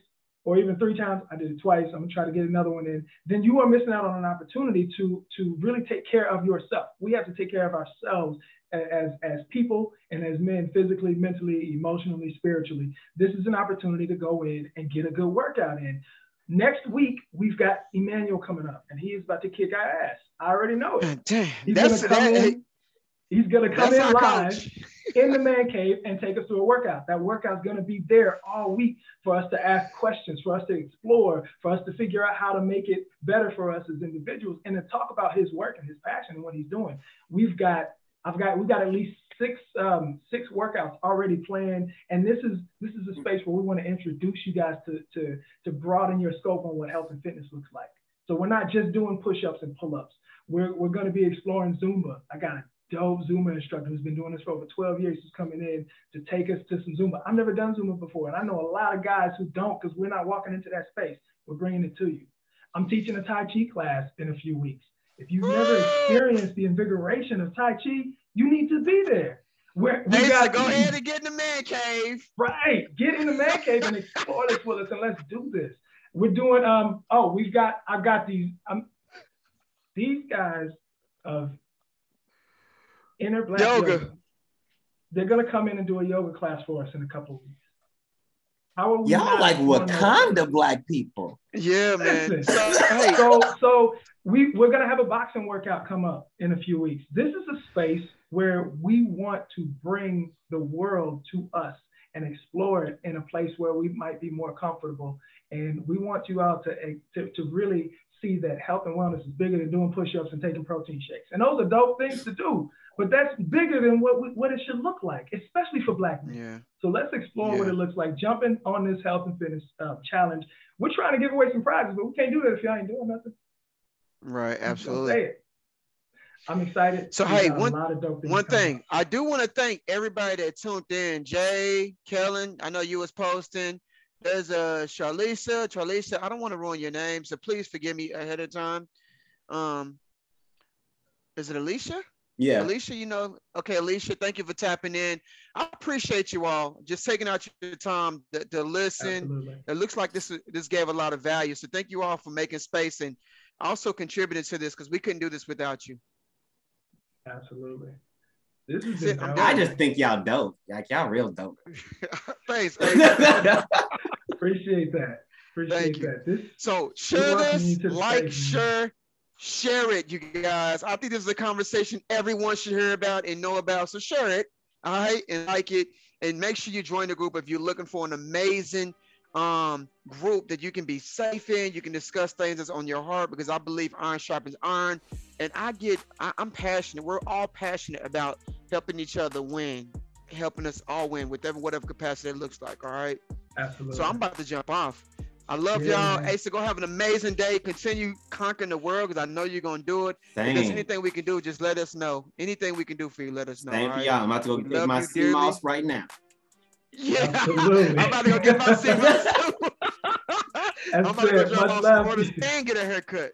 or even three times, I did it twice, I'm gonna try to get another one in, then you are missing out on an opportunity to, to really take care of yourself. We have to take care of ourselves as, as people and as men, physically, mentally, emotionally, spiritually. This is an opportunity to go in and get a good workout in. Next week, we've got Emmanuel coming up, and he is about to kick our ass. I already know it. Damn, he's that's gonna come that, in. He's gonna come in live in the man cave and take us through a workout. That workout's going to be there all week for us to ask questions, for us to explore, for us to figure out how to make it better for us as individuals, and to talk about his work and his passion and what he's doing. We've got, I've got, we've got at least six, um, six workouts already planned, and this is this is a space where we want to introduce you guys to to to broaden your scope on what health and fitness looks like. So we're not just doing push-ups and pull-ups. We're we're going to be exploring Zumba. I got a dope Zumba instructor who's been doing this for over 12 years who's coming in to take us to some Zumba. I've never done Zumba before, and I know a lot of guys who don't because we're not walking into that space. We're bringing it to you. I'm teaching a Tai Chi class in a few weeks. If you've never experienced the invigoration of Tai Chi, you need to be there. We're, we Hey, so got go ahead and get in the man cave. Right. Get in the man cave and explore this with us and let's do this. We're doing um oh we've got I've got these um these guys of inner black Yoga. yoga. They're gonna come in and do a yoga class for us in a couple of weeks. How are we Y'all like doing those? Wakanda black people. Yeah, man. Listen. So, so so we we're gonna have a boxing workout come up in a few weeks. This is a space where we want to bring the world to us and explore it in a place where we might be more comfortable. And we want you all to to, to really see that health and wellness is bigger than doing push-ups and taking protein shakes. And those are dope things to do, but that's bigger than what we, what it should look like, especially for black men. yeah. So let's explore what it looks like jumping on this health and fitness uh, challenge. We're trying to give away some prizes, but we can't do that if y'all ain't doing nothing. Right, absolutely. Say it. I'm excited. So, hey, got a one- lot of One thing. I do want to thank everybody that tuned in. Jay, Kellen, I know you was posting. There's uh Charlisa, Charlisa. I don't want to ruin your name, so please forgive me ahead of time. Um, is it Alicia? Yeah. Alicia, you know, okay, Alicia, thank you for tapping in. I appreciate you all just taking out your time to, to listen. Absolutely. It looks like this this gave a lot of value. So thank you all for making space and also contributing to this because we couldn't do this without you. Absolutely. This is That's it, I'm dope. done. I just think y'all dope. Like y'all real dope. Thanks. Appreciate that. Appreciate Thank you. that. This So share this, like, share, share it, you guys. I think this is a conversation everyone should hear about and know about. So share it, all right, and like it, and make sure you join the group if you're looking for an amazing um group that you can be safe in. You can discuss things that's on your heart because I believe iron sharpens iron, and I get, I, I'm passionate. We're all passionate about helping each other win, helping us all win, whatever whatever capacity it looks like. All right. absolutely. So I'm about to jump off. I love Yeah, y'all. man. Asa, go have an amazing day. Continue conquering the world because I know you're gonna do it. If there's anything we can do, just let us know. Anything we can do for you, let us know. Same all for right? y'all. I'm about to go get love my you sea moss right now. Yeah, Absolutely. I'm about to go get my sea moss. I'm about to go it. drop off some to orders and get a haircut.